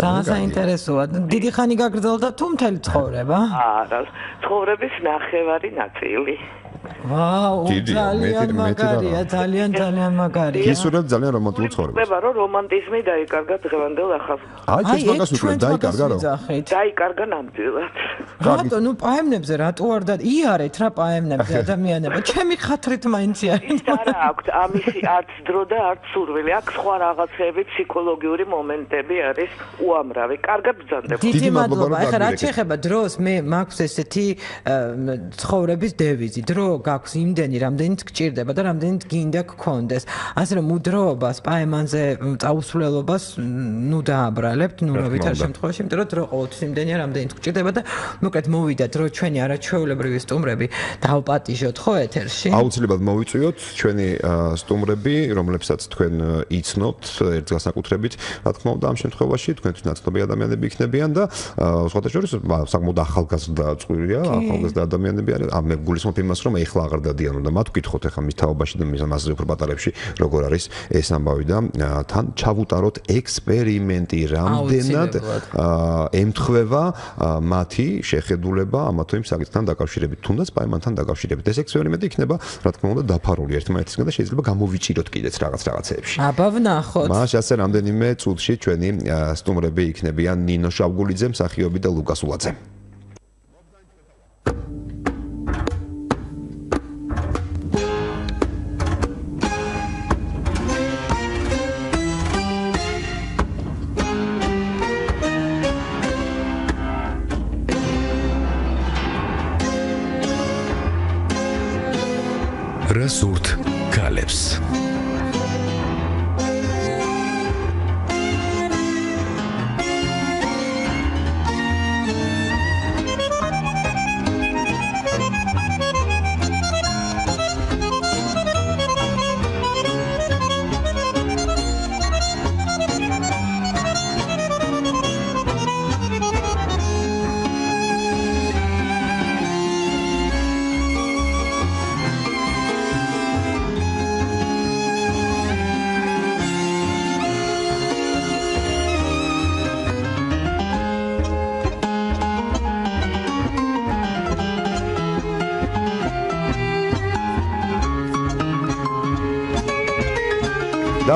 Speaker 3: ძალიან საინტერესოა. დიდი ხანი გაგრძელდა თუ მთელი ცხოვრება?
Speaker 5: არა, ცხოვრების ნახევარი ნაწილი.
Speaker 3: ვაუ, ძალიან მაგარია, ძალიან ძალიან მაგარია.
Speaker 2: ისურვებ ძალიან რომანტიკულ ცხოვრებას.
Speaker 5: ხდება რომ რომანტიზმი დაიკარგა დღევანდელ ახალს.
Speaker 2: აი, ეს მაგას უკვე დაიკარგა რომ.
Speaker 5: დაიკარგა ნამდვილად.
Speaker 3: რატო, ნუ პაემნებზე რატო არ და იარეთ რა პაემნებზე ადამიანებო, ჩემი ხათრით მაინც იარეთ.
Speaker 5: ის არა აქვს ამისი არც დრო და არც სურვილი. აქ სხვა რაღაცები ფსიქოლოგიური მომენტები არის უამრავი. კარგად ბრძანდებ.
Speaker 3: დიდი მადლობა. ეხლა რა შეიძლება დროს მე მაქვს ესეთი ცხოვრების დევიზი. დრო გაქვს იმდენი, რამდენიც გჭირდება და რამდენიც გინდა გქონდეს. ასე რომ მუდროობას, პაემანზე წაუსვლელობას ნუ დააბრალებთ, ნუ როვითარ შემთხვევაში, იმიტომ რომ დრო ყოველთვის იმდენია, რამდენიც გჭირდება და მოკლედ მოვიდა დრო ჩვენი არაჩვეულებრივი სტუმრები დავპატიჟოთ ხო ეთერში?
Speaker 2: აუცილებლად მოვიწვიოთ ჩვენი სტუმრები, რომლებსაც თქვენ იცნობთ ერთ განსაკუთრებით, რა თქმა უნდა, ამ შემთხვევაში თქვენთვის ნაცნობი ადამიანები იქნებიან და სხვათა შორის საკმაოდ ახალგაზრდა წვირია, ახალგაზრდა ადამიანები არის. ამ მე გულისხმობ იმას, რომ ეხლა აღარ დადიანო და მათ ვკითხოთ ეხლა მის თაობაში და მის მასზე უფრო პატარებში როგორ არის ეს ამბავი და თან ჩავუტაროთ ექსპერიმენტი რამდენად ემთხვევა მათი შეხედულება ამა თუ იმ საკითხთან დაკავშირებით თუნდაც პაემანთან დაკავშირებით. ეს ექსპერიმენტი იქნება რა თქმა უნდა დაფარული ერთმანეთისგან და შეიძლება გამოვიჭიროთ კიდეც რაღაც რაღაცეებში.
Speaker 3: აბა ვნახოთ
Speaker 2: მას ასე რამდენიმე წუთში ჩვენი სტუმრები იქნებიან ნინო შავგულიძე მსახიობი და ლუკას ულაძე
Speaker 1: რასურთ კალებს
Speaker 2: და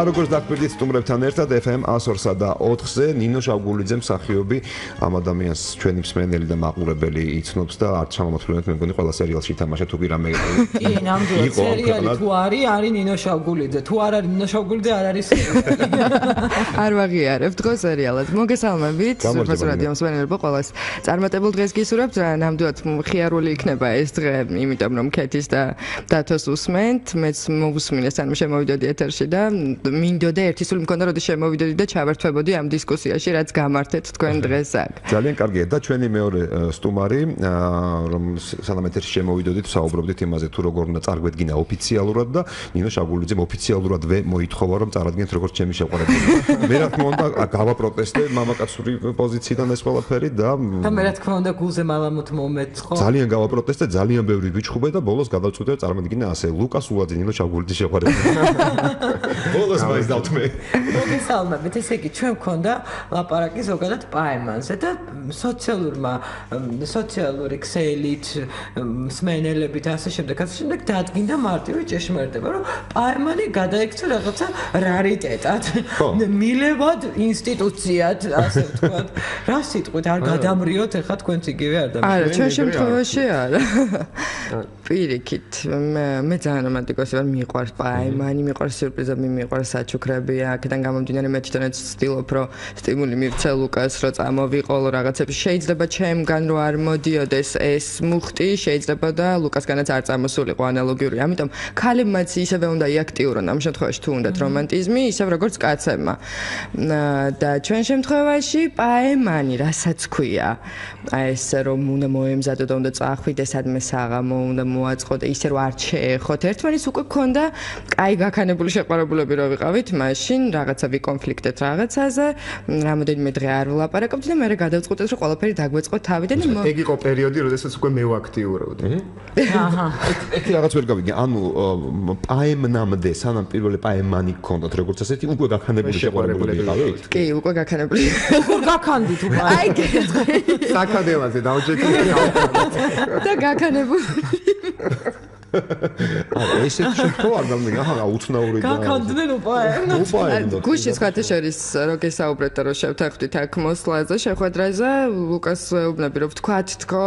Speaker 2: როგორც დაგპირდით სტუმრებთან ერთად FM 102-სა და 4-ზე ნინო შავგულიძე მსახიობი ამ ადამიანს ჩვენი მსმენელი და მაყურებელი იცნობს და არც ჩამომოთვლენად მე მგონი ყველა სერიალში თამაშა თუ კი რამე
Speaker 3: კი ნამდვილად სერიალი თუ არის არის ნინო შავგულიძე. თუ არ არის ნინო შავგულიძე არ არის
Speaker 6: არ ვაღიარებ დღო სერიალად. მოგესალმებით სურფას რადიო მსმენელებო ყველას წარმატებულ დღეს გისურვებთ. ნამდვილად ხიარული იქნება ეს დღე იმიტომ რომ ქეთის და დათოს უსმენთ. მეც მოგუსმინეს ან შემოვიდოდი ეთერში და მინდოდა ერთი სული მქონდა როდის შემოვიდოდი და ჩავერთვებოდი ამ დისკუსიაში რაც გამართეთ თქვენ დღეს აქ.
Speaker 2: ძალიან კარგია და ჩვენი მეორე სტუმარი რომ სალამეთერში შემოვიდოდით საუბრობდით იმაზე თუ როგორ უნდა წარგვედგინა ოფიციალურად და ნინო შაგულიძემ ოფიციალურად ვე მოითხოვა რომ წარადგინეთ როგორც ჩემი შეყვარებული. მე რა თქმა უნდა გავაპროტესტე მამაკაცური პოზიციიდან ეს ყველაფერი და
Speaker 3: და მე რა თქმა უნდა გულზე მალამოთ მომეწყო.
Speaker 2: ძალიან გავაპროტესტე ძალიან ბევრი ვიჩხუბე და ბოლოს გადავწყვიტე წარადგინა ასე ლუკას ულაძე ნინო შაგულიძის შეყვარებული. ბოლოს მაინც დავთმე.
Speaker 3: მოგესალმებით, ესე იგი ჩვენ მქონდა ლაპარაკი ზოგადად პაემანზე და სოციალურმა სოციალური ქსელით მსმენელებით ასე შემდეგ ასე შემდეგ დადგინდა მარტივი ჭეშმარიტება, რომ პაემანი გადაიქცა რაღაცა რარიტეტად, მილევად ინსტიტუციად, ასე ვთქვათ. რა სიტყვით არ გადამრიოთ ახლა თქვენც იგივე არ
Speaker 6: დამიშვა. არა, ჩვენ შემთხვევაში არა. პირიქით, მე მე ძალიან რომანტიკოსი ვარ, მიყვარს პაემანი, მიყვარს სიურპრიზები, მიყვარს საჩუქრები, აქედან გამომდინარე მე თვითონაც ვცდილობ, რომ სტიმული მივცე ლუკას, რომ წამოვიყოლ რაღაცებს. შეიძლება ჩემგან რო არ მოდიოდეს ეს მუხტი, შეიძლება და ლუკასგანაც არ წამოსულიყო ანალოგიური. ამიტომ ქალებმაც ისევე უნდა იაქტიურონ ამ შემთხვევაში თუ უნდათ რომანტიზმი, ისევ როგორც კაცებმა. და ჩვენ შემთხვევაში პაემანი, რასაც ქვია, აი ეს რომ უნდა მოემზადო და უნდა წახვიდე სადმე საღამო, უნდა მოაწყო და ისე რომ არ შეეხოთ ერთმანეთს უკვე გქონდა კაი გაქანებული შეყვარებულები რო ვიყავით, მაშინ რაღაცა ვიკონფლიქტეთ რაღაცაზე, რამოდენიმე დღე არ ვლაპარაკობთ და მე რა გადავწყვეტეთ, რომ ყველაფერი დაგვეწყო თავიდან და
Speaker 7: ეგ იყო პერიოდი, როდესაც უკვე მე ვაქტიურობდი.
Speaker 3: აჰა.
Speaker 2: ეგ რაღაც ვერ გავიგე. ანუ პაემნამდე, სანამ პირველი პაემანი გქონდათ, როგორც ასეთი, უკვე გაქანებული შეყვარებულები იყავით?
Speaker 6: კი, უკვე გაქანებული.
Speaker 3: ხო გაქანდით უკვე.
Speaker 6: აი გეტყვი.
Speaker 7: საკადელაზე დავჭექი
Speaker 6: და გაქანებული.
Speaker 2: აა ესე შეფო არ გამიგა ხა უცნაური
Speaker 3: და გაკანდნენ
Speaker 6: უპაენ უპაენ გუშის ხათაშორის რო გესაუბრეთ და რო შევთანხმდით აქ მოსლაზე შეხვედრაზე ლუკას უბნები რო ვთქვათ თქო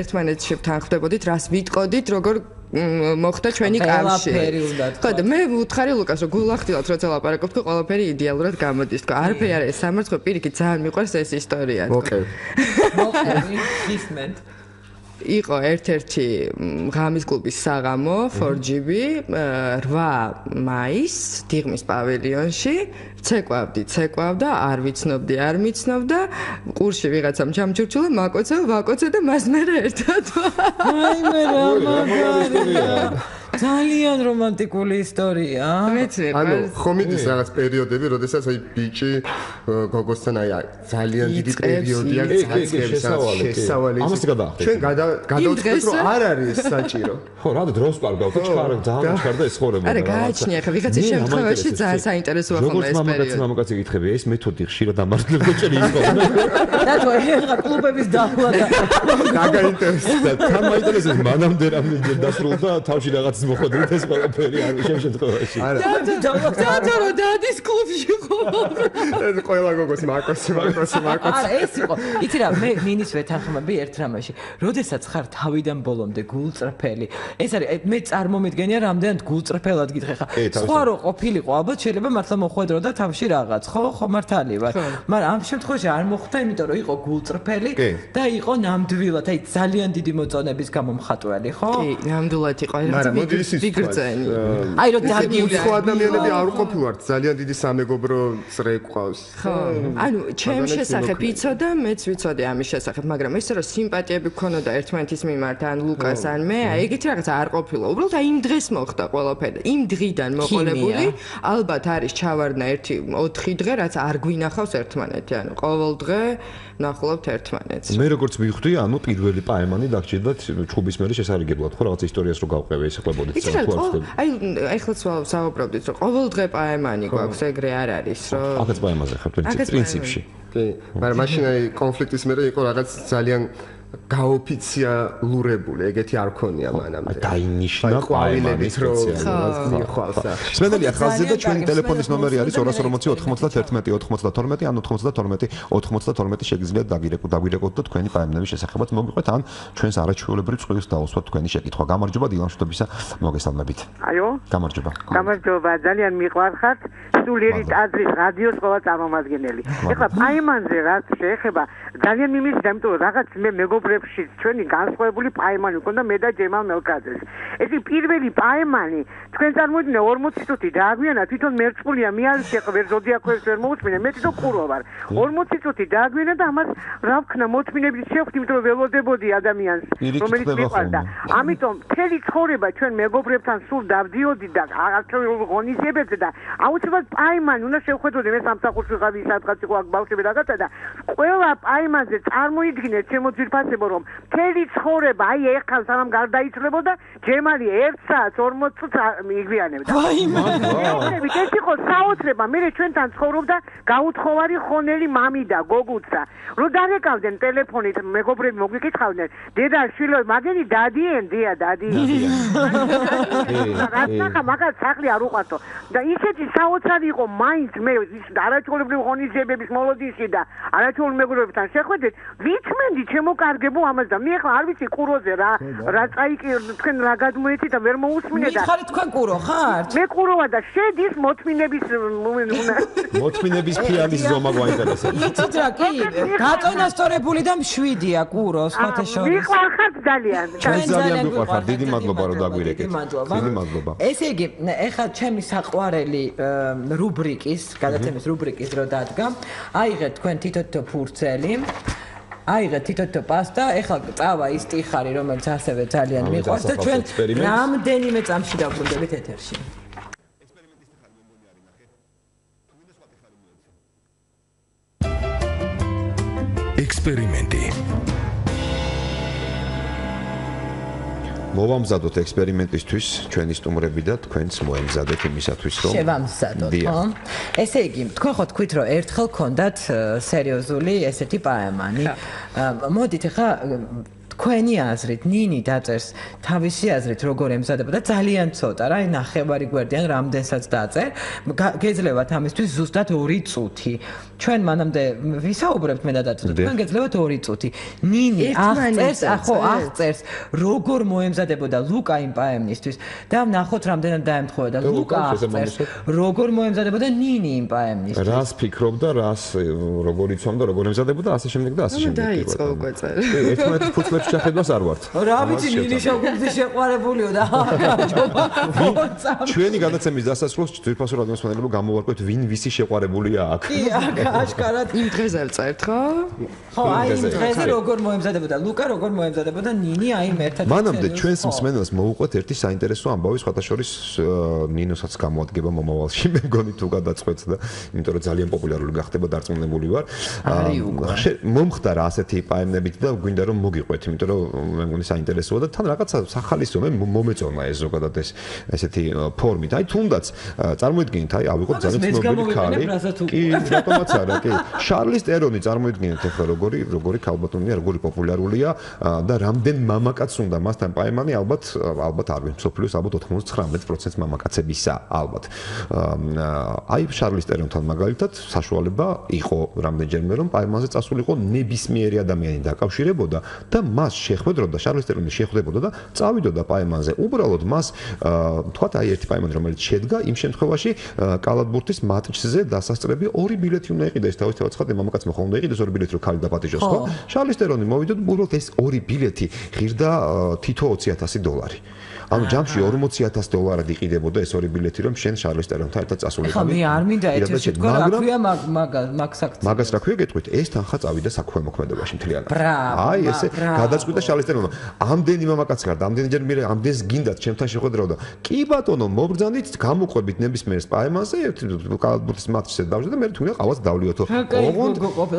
Speaker 6: ერთმანეთს შევთანხმდებოდით რას ვიტყოდით როგორ მოხდა ჩვენი კავშირი. ყველაფერი უნდა თქვა. ხო და მე ვუთხარი ლუკას რომ გულახდილად როცა ლაპარაკობ თქო ყველაფერი идеალურად გამოდის თქო. არაფერი არის სამართლო პირიქით ძალიან მიყვარს ეს ისტორია
Speaker 7: თქო. მოკლედ.
Speaker 3: მოკლედ ისმენთ.
Speaker 6: იყო ერთ-ერთი ღამის კლუბის საღამო 4GB 8 მაის დიღმის პავილიონში. ცეკვავდი ცეკვავდა არ ვიცნობდი არ მიცნობდა. ყურში ვიღაცამ ჩამჩურჩულა მაკოცე ვაკოცე და მას მე ერთად
Speaker 3: აი მე რა მაგარია ძალიან რომანტიკული ისტორია.
Speaker 6: მეც ვიყავს.
Speaker 7: ანუ ხომ ის რაღაც პერიოდები, როდესაც აი ბიჭი გოგოსთან აი ძალიან დიდი პერიოდია
Speaker 2: გაცეებს შესავალი.
Speaker 7: ამას გადაახდეთ. ჩვენ გადავწყვეტ რომ არ არის საჭირო.
Speaker 2: ხო, რა დროს პარგავ და ჩქარ ძალიან ჩქარ და ეს ხორება.
Speaker 6: არა, გააჩნია ხა ვიღაცის შემთხვევაში ძალიან საინტერესო ახლა ეს პერიოდი.
Speaker 2: როგორც მამაკაც მამაკაცი გითხები, ეს მეთოდი ხშირად ამართლებ გოჭერი იყო.
Speaker 3: და თუ ეხლა კლუბების დახლა და
Speaker 7: გაგაინტერესდა.
Speaker 2: თან მაინტერესებს მანამდე რამდენჯერ დასრულდა თავში რაღაც მოხდით ეს ყველაფერი არ შენ შემთხვევაში.
Speaker 6: არა, დააჯერო დადის კლუბში ხო?
Speaker 7: ეს ყველა გოგოს მაკოსი, მაკოსი, მაკოსი.
Speaker 3: არა, ეს იყო. იცი რა, მე მინის ვეთანხმები ერთ რამაში. როდესაც ხარ თავიდან ბოლომდე გულწრფელი. ეს არის მე წარმომიდგენია რამდენად გულწრფელად გითხე ხა. სხვა რო ყოფილიყო, ალბათ შეიძლება მართლა მოხვედრო და თავში რაღაც, ხო? ხო მართალი ვარ. მაგრამ ამ შემთხვევაში არ მოხდა, იმიტომ რომ იყო გულწრფელი და იყო ნამდვილად, აი ძალიან დიდი მოწონების გამომხატველი, ხო?
Speaker 6: კი, ნამდვილად იყო.
Speaker 7: მაგრამ მოდი
Speaker 6: ბიგრძენი.
Speaker 3: აი რომ დაგივლი
Speaker 7: ხო ადამიანები არ ყოფილვართ ძალიან დიდი სამეგობრო წრე ყავს.
Speaker 6: ხო. ანუ ჩემ შესახებ იცოდა, მეც ვიცოდი ამის შესახებ, მაგრამ ისე რომ სიმპათიები გქონოდა ერთმანეთის მიმართ ან ლუკას ან მე, აი ეგეთი რაღაცა არ ყოფილა. უბრალოდ აი იმ დღეს მოხდა ყველაფერი. იმ დღიდან მოყოლებული, ალბათ არის ჩავარდნა 1-4 დღე, რაც არ გვინახავს ერთმანეთი. ანუ ყოველ დღე ნახულობთ ერთმანეთს.
Speaker 2: მე როგორც მივხვდი, ანუ პირველი პაემანი დაგჭირდათ ჩუბის მერე შესაძლებლად, ხო რაღაც ისტორიას რო გავყევე, ისხლებოდით
Speaker 6: ცალ თვალს. აი ეხლაც საუბრობდით, რომ ყოველ დღე პაემანი გვაქვს, ეგრე არ არის, რომ
Speaker 2: აკაც პაემაზე ხარ პრინციპში.
Speaker 7: კი, მაგრამ მაშინ აი კონფლიქტის მერე იყო რაღაც ძალიან გაოფიციალურებული, ეგეთი არ ქონია მანამდე.
Speaker 2: დაინიშნა
Speaker 7: ყვავილებით რო მიხვალსა.
Speaker 2: სმენელია ხაზზე და ჩვენი ტელეფონის ნომერი არის 240 91 92 ან 92 92 შეგიძლიათ დაგირეკოთ დაგირეკოთ და თქვენი პაემნების შესახებაც მოგიყვეთ ან ჩვენს არაჩვეულებრივ წყვილს დაუსვათ თქვენი შეკითხვა. გამარჯობა დილამშვიდობისა მოგესალმებით.
Speaker 8: აიო.
Speaker 2: გამარჯობა.
Speaker 8: გამარჯობა, ძალიან მიყვარხართ. სულიერი ტაძრის რადიოს ყველა წარმომადგენელი. ეხლა პაემანზე რაც შეეხება, ძალიან მიმის და იმიტომ რაღაც მე მეგობრ ფიგურებში ჩვენი განსხვავებული პაემანი ქონდა მე და ჯემალ მელკაძეს. ეს პირველი პაემანი თქვენ წარმოიდგინე 40 წუთი დააგვიანა თვითონ მერწმულია მე არ შეყ ვერ ზოდიაქოს ვერ მოусმინე მე თვითონ ყურო ვარ. 40 წუთი დააგვიანა და ამას რა ვქნა მოწმინების შევხვდი იმიტომ ველოდებოდი ადამიანს რომელიც მიყვარდა. ამიტომ მთელი ცხოვრება ჩვენ მეგობრებთან სულ დავდიოდი და არჩეულ ღონისძიებებზე და აუცილებლად პაემანი უნდა შევხედოდი მე სამსახურში ვიყავი სადღაც იყო აქ ბავშვები რაღაცა და ყველა პაემანზე წარმოიდგინეთ ჩემო ძირფასებო რომ მთელი ცხოვრება აი ეხლა სანამ გარდაიცვლებოდა ჯემალი 1 საათს 40 წუთს მიგვიანებდა.
Speaker 3: ვაი
Speaker 8: მაგრამ ეს იყო საოცრება. მე ჩვენთან ცხოვრობდა გაუთხოვარი ხონელი მამი და გოგუცა. რო დარეკავდნენ ტელეფონით მეგობრები მოგვიკითხავდნენ, დედა შვილო მაგენი დადიენ, დია დადიენ. რაღაცა მაგას სახლი არ უყვარდო. და ისეთი საოცარი იყო მაინც მე ის არაჩვეულებრივი ღონისძიებების მოლოდინში და არაჩვეულებრივ მეგობრებთან შეხვედრით, ვიცმენდი ჩემო კარგებო გებო ამას და მე ახლა არ ვიცი კუროზე რა რა წაიკი თქვენ რა გადმოეცით და ვერ მოусმინე და
Speaker 3: მითხარი თქვენ კურო ხართ
Speaker 8: მე კუროა და შედის მოთმინების
Speaker 2: მოთმინების ფიალის ზომა გვაინტერესებს
Speaker 3: იცით რა კი გაწონასწორებული და მშვიდია კურო სხვათა შორის
Speaker 8: მიყვარხართ ძალიან
Speaker 2: ჩვენ ძალიან მიყვარხართ დიდი მადლობა რომ დაგვირეკეთ დიდი მადლობა
Speaker 3: ესე იგი ეხლა ჩემი საყვარელი რუბრიკის გადაცემის რუბრიკის დრო დადგა აიღეთ თქვენ თითო თითო ფურცელი აიღე თითო-თითო პასტა, ეხლა წავა ის ტიხარი, რომელიც ასევე ძალიან მიყვარს და ჩვენ რამდენიმე წამში დავბრუნდებით ეთერში.
Speaker 1: ექსპერიმენტი
Speaker 2: მოვამზადოთ ექსპერიმენტისთვის ჩვენი სტუმრები და თქვენც მოემზადეთ იმისათვის რომ
Speaker 3: შევამზადოთ ხო? ესე იგი თქვენ ხო თქვით რომ ერთხელ ქონდათ სერიოზული ესეთი პაემანი. მოდით ახლა თქვენი აზრით ნინი დაწერს თავისი აზრით როგორ ემზადება და ძალიან ცოტა რა, ნახევარი გვერდიან რამდენსაც დააწერ, გეძლევათ ამისთვის ზუსტად 2 წუთი. ჩვენ მანამდე ვისაუბრებთ მე და დაწუთ, თქვენ გეძლევათ 2 წუთი. ნინი აღწერს, ხო, აღწერს როგორ მოემზადებოდა ლუკა იმ პაემნისთვის და ნახოთ რამდენად დაემთხოვა და ლუკა აღწერს როგორ მოემზადებოდა ნინი იმ პაემნისთვის.
Speaker 2: რას ფიქრობდა, რას როგორ იცვამდა, როგორ ემზადებოდა, ასე შემდეგ და ასე შემდეგ.
Speaker 6: დაიწყო უკვე
Speaker 2: წერა. 11-15 ღვთისმშახებლას არ ვართ.
Speaker 3: რა ვიცი, მინიშოგუნდი შეყვარებულიო და გამარჯობა.
Speaker 2: ჩვენი გადაცემის დასასრულს ძვირფასო რადიოსმენელებო გამოვარკვეთ ვინ ვისი შეყვარებულია აქ.
Speaker 3: კი, აქ აშკარად
Speaker 6: იმ დღეზე წერთ ხო?
Speaker 3: ხო, აი იმ დღეზე როგორ მოემზადებოდა ლუკა, როგორ მოემზადებოდა ნინი აი ერთად.
Speaker 2: მანამდე ჩვენს მსმენელს მოუყვეთ ერთი საინტერესო ამბავი, სხვათაშორის ნინოსაც გამოადგება მომავალში, მე მგონი თუ გადაწყვეტს და იმიტომ რომ ძალიან პოპულარული გახდება დარწმუნებული ვარ. არის უკვე. მომხდარა ასეთი პაემნებით და გვინდა რომ მოგიყვეთ, იმიტომ რომ მე მგონი საინტერესოა და თან რაღაცა სახალისო მე მომეწონა ეს ზოგადად ეს ესეთი ფორმით. აი თუნდაც წარმოიდგინეთ, აი ავიღოთ ძალიან ცნობილი ქალი. კი, რატომაც არა, კი. შარლის ტერონი წარმოიდგინეთ ახლა როგორი როგორი ქალბატონია, როგორი პოპულარულია და რამდენ მამაკაც უნდა მასთან პაემანი ალბათ ალბათ არ ვიცი, სოფლიოს ალბათ 99% მამაკაცებისა ალბათ. აი შარლის ტერონთან მაგალითად საშუალება იყო რამდენჯერმე რომ პაემანზე წასულიყო ნებისმიერი ადამიანი დაკავშირებოდა და მას შეხვედროდა შარლის ტერონი შეხვდებოდა და წავიდოდა პაემანზე. უბრალოდ მას თქვათ აი ერთი პაემანი რომელიც შედგა იმ შემთხვევაში კალათბურთის მატჩზე დასასწრები ორი ბილეთი უნდა იყიდეს თავისთავად ცხადე მამაკაცმა ხომ უნდა იყიდეს ორი ბილეთი რომ ქალი დაპატიჟოს ხო? შარლის ტერონი მოვიდა უბრალოდ ეს ორი ბილეთი ღირდა თითო 20000 დოლარი. ანუ ჯამში 40000 დოლარად იყიდებოდა ეს ორი ბილეთი რომ შენ შარლის ტერონთან ერთად წასულიყავი.
Speaker 3: ხა მე არ მინდა ეს თქვა რა ქვია მაგ მაგ საქციე.
Speaker 2: მაგას რა ქვია გეტყვით? ეს თანხა წავიდა საქველმოქმედებაში მთლიანად.
Speaker 3: ბრავო.
Speaker 2: აი ესე გადაწყვიტა შარლის ტერონმა. ამდენი მამაკაცი გარდა, ამდენიჯერ მე ამდენს გინდათ ჩემთან შეხვედრაო და კი ბატონო მობრძანდით გამოყვებით ნებისმიერ სპაიმაზე ერთ კალბურთის მატჩზე დავჟე და მე თუნდაც ყავას დავლიოთო.
Speaker 3: ოღონდ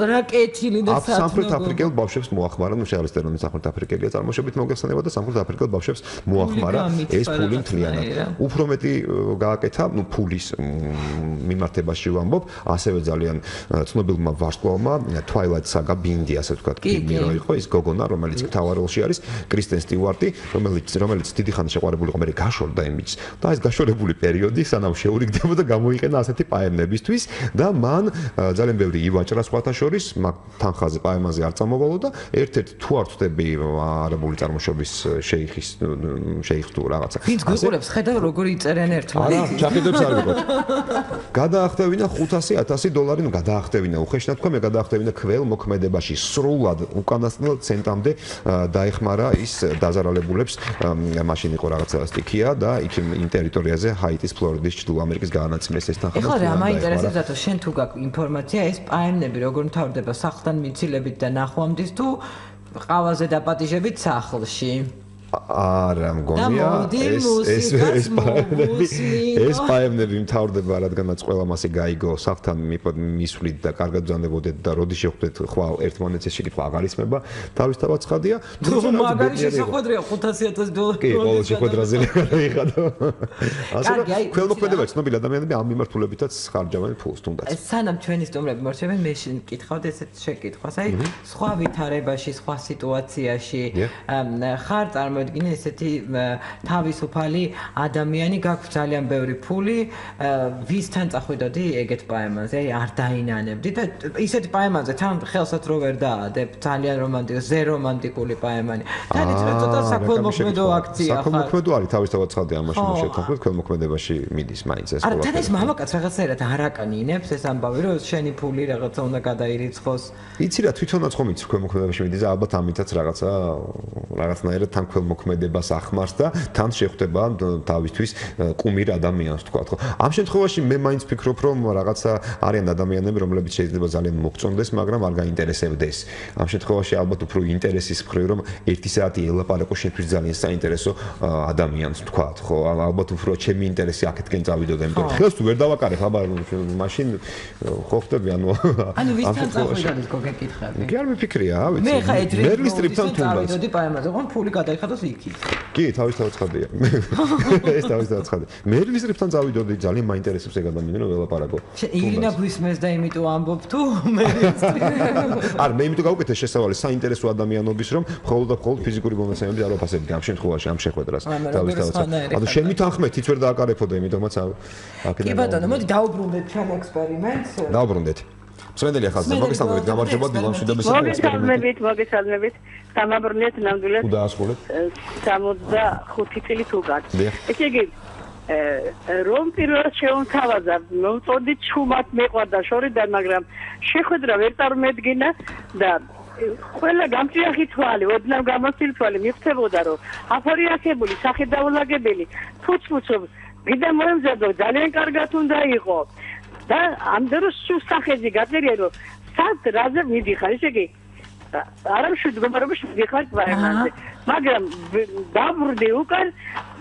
Speaker 3: რა კეთილი და სათნო.
Speaker 2: სამხრეთ აფრიკელ ბავშვებს მოახმარა, ნუ შარლის ტერონი სამხრეთ აფრიკელია წარმოშობით მოგეხსენება და სამხრეთ აფრიკელ ბავშვებს მოახმარა ეს ფული მთლიანად. უფრო მეტი გააკეთა, ნუ ფულის მიმართებაში ვამბობ, ასევე ძალიან ცნობილმა ვარსკვლავმა Twilight Saga ბინდი ასე ვთქვათ, კიმირო იყო ის გოგონა, რომელიც მთავარ როლში არის, კრისტენ სტიუარტი, რომელიც რომელიც დიდი ხანი შეყვარებული იყო, მე გაშორდა იმის და ეს გაშორებული პერიოდი სანამ შეურიგდებოდა გამოიყენა ასეთი პაემნებისთვის და მან ძალიან ბევრი ივაჭრა სხვათა შორის, მაგ თანხაზე პაემაზე არ წამოვალო და ერთ-ერთ თუ არ ვწდები არაბული წარმოშობის შეიხის შეიხ ხუთს თუ რაღაცა.
Speaker 3: ვინც გიყურებს, ხედავ როგორი იწერენ ერთმანეთს.
Speaker 2: არა, ჩახედებს არ გიყურებს. გადაახდევინა 500 1000 დოლარი, ნუ გადაახდევინა უხეშნა თქვა, მე გადაახდევინა ქվել მოქმედებაში სრულად უკანასკნელ ცენტამდე დაეხმარა ის დაზარალებულებს, მაშინ იყო რაღაცა სტიქია და იქ იმ ტერიტორიაზე ჰაიტის ფლორიდის ჩრდილო ამერიკის გაანაცვლეს ეს თანხა.
Speaker 3: ხო, რა მაინტერესებს რატო შენ თუ გაქვს ინფორმაცია ეს პაემნები როგორ მთავრდება სახლთან მიცილებით და ნახვამდის თუ ყავაზე დაპატიჟებით სახლში?
Speaker 2: არა მგონია ეს ეს ეს პაემნები მთავრდება რადგანაც ყველა მასე გაიგო. საფთან მისვლით და კარგად ძანდებოდეთ და როდი შეხვდეთ ხვალ ერთმანეთს ეს შეკითხვა აღარ ისმება. თავისთავად ცხადია
Speaker 3: თუ მაგარი შეხვედრია 500000 დოლარი
Speaker 2: კი ყოველ შეხვედრაზე გაიხადო ასე რომ ხელმოქმედება ცნობილი ადამიანები ამ მიმართულებითაც ხარჯავენ ფულს თუნდაც.
Speaker 3: სანამ ჩვენი სტუმრები მორჩებენ მე შეკითხავთ ესეთ შეკითხვას. აი სხვა ვითარებაში სხვა სიტუაციაში ხარ წარმო წარმოედგინე ესეთი თავისუფალი ადამიანი გაქვს ძალიან ბევრი ფული ვისთან წახვიდოდი ეგეთ პაემაზე აი არ დაინანებდი და ისეთი პაემაზე თან ხელსაც რო ვერ დაადებ ძალიან რომანტიკო ზე რომანტიკული პაემანი თან იცი რომ ცოტა საქველმოქმედო აქცია
Speaker 2: ხარ. საქველმოქმედო არის თავისთავად ცხადე ამაში შეთანხმებით ქველმოქმედებაში მიდის მაინც ეს
Speaker 3: არა თან ეს მამაკაც რაღაცაერად არაკნინებს ეს ამბავი რომ შენი ფული რაღაცა უნდა გადაირიცხოს.
Speaker 2: იცი რა თვითონაც ხომ იცი ქველმოქმედებაში მიდის ალბათ ამითაც რაღაცა რაღაცნაირად თან ქელ მოქმედებას ახმარს და თან შეხვდება თავისთვის კუმირ ადამიანს თქვა ხო ამ შემთხვევაში მე მაინც ფიქრობ რომ რაღაცა არიან ადამიანები რომლებიც შეიძლება ძალიან მოგწონდეს მაგრამ არ გაინტერესებდეს. ამ შემთხვევაში ალბათ უფრო ინტერესის მხრივ რომ ერთი საათი ელაპარაკო შენთვის ძალიან საინტერესო ადამიანს თქვა ხო ალბათ უფრო ჩემი ინტერესი აქეთკენ წავიდოდა იმიტომ რომ ხელს თუ ვერ დავაკარებ აბა მაშინ ხო ხტები ანუ
Speaker 3: ანუ ვისთან წახვიდეთ გოგეკითხები?
Speaker 2: კი არ მიფიქრია ვიცი
Speaker 3: მე ხა ეჯრი
Speaker 2: მერლის ტრიპთან თუნდაც
Speaker 3: წავიდოდი პაემაზე ხო ფული გადაიხადო იყოს იქით.
Speaker 2: კი, თავისთავად ცხადია. ეს თავისთავად ცხადია. მე ვიზრებთან წავიდოდი, ძალიან მაინტერესებს ეგ ადამიანი, რომ ველაპარაკო.
Speaker 3: ირინა გვისმეს და იმიტომ ამბობ თუ მე
Speaker 2: არ მე იმიტომ გავუკეთე შესავალი საინტერესო ადამიანობის, რომ მხოლოდ და მხოლოდ ფიზიკური მონაცემები არ ვაფასებდი ამ შემთხვევაში ამ შეხვედრას. თავისთავად. ანუ შენ მითანხმეთ, იცი ვერ დააკარებოდე, იმიტომაც
Speaker 3: აქედან. კი ბატონო, მოდი დაუბრუნდეთ ჩვენ ექსპერიმენტს.
Speaker 2: დაუბრუნდეთ. სვენდელი ახალზე მოგესალმებით გამარჯობა დილამშვიდობის
Speaker 4: მოგესალმებით მოგესალმებით. სამაბრუნეთ ნამდვილად.
Speaker 2: თუ დაასრულეთ.
Speaker 4: 65 წელი თუ გაქვს ესე იგი რომ პირველად შეუნთავაზა მომწონდი ჩუმად მეყვარდა შორიდან მაგრამ შეხვედრა ვერ წარმოედგინა და ყველა გამჭიახი თვალი, ოდნავ გამოსილი თვალი მიხვდებოდა რომ აფორიასებული სახედაულაგებელი ფუცფუცო ვიდა მოემზადო ძალიან კარგად უნდა იყო და ამ დროს სულ სახეზე გაწერია რომ სად რაზე მიდიხარ? ესე იგი არა მშვიდ მდგომარეობაში მიდიხარ პაემანზე მაგრამ დაბრუნდი უკან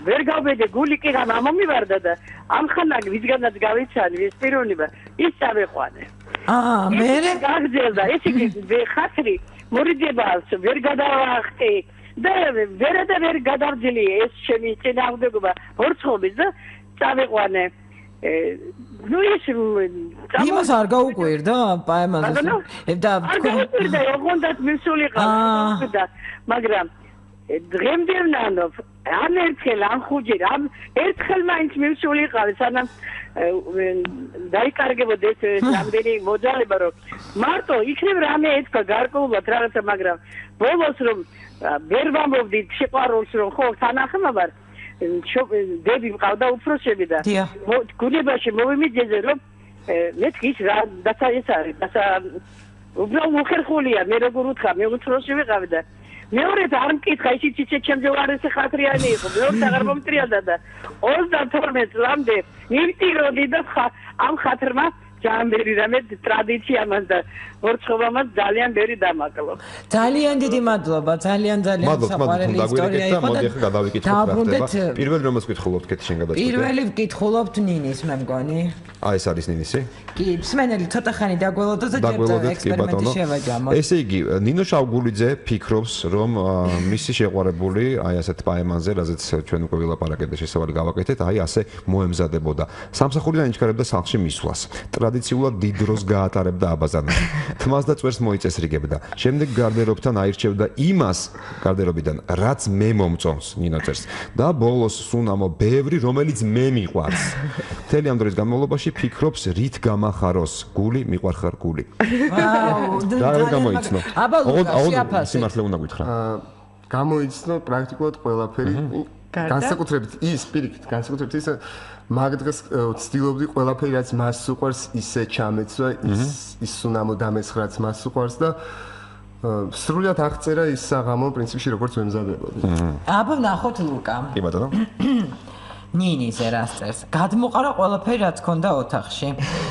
Speaker 4: ვერ გავბედე გული კი რა მომივარდა და ამ ხანაგ ვისგანაც გავიცანი ეს პიროვნება ის წავეყვანე.
Speaker 3: აა მე
Speaker 4: გაგძელდა ესე იგი ხათრი მორიდებას ვერ გადავახტი და ვერ და ვერ გადავძილი ეს ჩემი წინააღმდეგობა ორცხობის და წავეყვანე ну ის
Speaker 3: იმას არ გაუკვირდა პაემაზე
Speaker 4: და არ გაუკვირდა ოღონდ მისულიყავ და მაგრამ დღემდე ვნანობ ამ ერთხელ ამ ხუჯერ ამ ერთხელ მაინც მისულიყავ სანამ დაიკარგებოდეს რამდენი მოძალება რომ მარტო იქნებ რამე ეთქვა გარკვეულად რაღაცა მაგრამ ბოლოს რომ ვერ ვამბობდი სიყვარულს რომ ხო თანახმაბარ დები მყავდა უფროსები და გუნებაში მოვიმიძეზე რომ მე თქვის რა დაცა ეს არის დაცა უბრალოდ მოხერხულია მე როგორ უთხარ მე უფროსი ვიყავ და მეორედ არ მკითხა ისიც ისე ჩემზე უარესი ხათრიანი იყო მეორე აღარ მომტრიალდა და 32 წლამდე მიმტიროდი და ამ ხათრმა ჯამბერი რამე ტრადიცია მას და ვორცხობამაც ძალიან ბევრი დამაკლო.
Speaker 3: ძალიან დიდი მადლობა, ძალიან ძალიან საყვარელი ისტორია იყო და
Speaker 2: მოდი ახლა გადავიკითხოთ რა ხდება. პირველი რომელს ვკითხულობთ კეთ შენ გადაწყვეტე.
Speaker 3: პირველი ვკითხულობთ ნინის მე მგონი.
Speaker 2: აი ეს არის ნინისი?
Speaker 3: კი, სმენელი ცოტა ხანი დაგველოდო და ჯერ ექსპერიმენტი შევაჯამო.
Speaker 2: ესე იგი, ნინო შავგულიძე ფიქრობს, რომ მისი შეყვარებული, აი ასეთ პაემანზე, რაზეც ჩვენ უკვე ვილაპარაკეთ და შესავალი გავაკეთეთ, აი ასე მოემზადებოდა. სამსახურიდან იჩქარებდა სახლში მისვლას. ტრადიციულად დიდ დროს გაატარებდა აბაზანში. თმას და წვერს მოიწესრიგებდა. შემდეგ გარდერობთან აირჩევდა იმას გარდერობიდან, რაც მე მომწონს, ნინო წერს. და ბოლოს სუნამო ბევრი, რომელიც მე მიყვარს. მთელი ამ დროის განმავლობაში ფიქრობს, რით გამახაროს გული, მიყვარხარ გული.
Speaker 3: ვაუ,
Speaker 2: და რა გამოიცნო?
Speaker 3: აბა, შეაფასე.
Speaker 2: სიმართლე უნდა გითხრა.
Speaker 7: აა გამოიცნო პრაქტიკულად ყველაფერი. განსაკუთრებით ის პირიქით, განსაკუთრებით ის მაგ დღეს ვცდილობდი ყველაფერი რაც მას უყვარს ისე ჩამეცვა ის ის უნამო დამესხრაც მას უყვარს და სრულად აღწერა ის საღამო პრინციპში როგორც ვემზადებოდი.
Speaker 3: აბა ნახოთ ლუკა.
Speaker 2: კი ბატონო.
Speaker 3: ნინიზე რასწერს. გადმოყარა ყველაფერი რაც ქონდა ოთახში.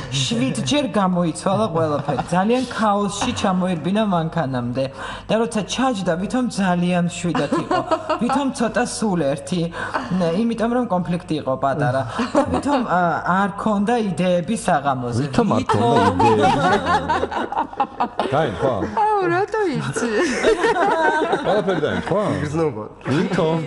Speaker 3: შვიდჯერ გამოიცვალა ყველაფერი. ძალიან ქაოსში ჩამოერბინა მანქანამდე. და როცა ჩაჯდა, ვითომ ძალიან შვიდად იყო. ვითომ ცოტა სულ ერთი. იმიტომ რომ კონფლიქტი იყო პატარა. და ვითომ არ ქონდა იდეები საღამოზე.
Speaker 2: ვითომ არ ქონდა იდეები. დაი, ხო?
Speaker 6: აუ, რატო იცი?
Speaker 2: ყველაფერი დაი, ხო?
Speaker 7: გზნობა.
Speaker 2: ვითომ?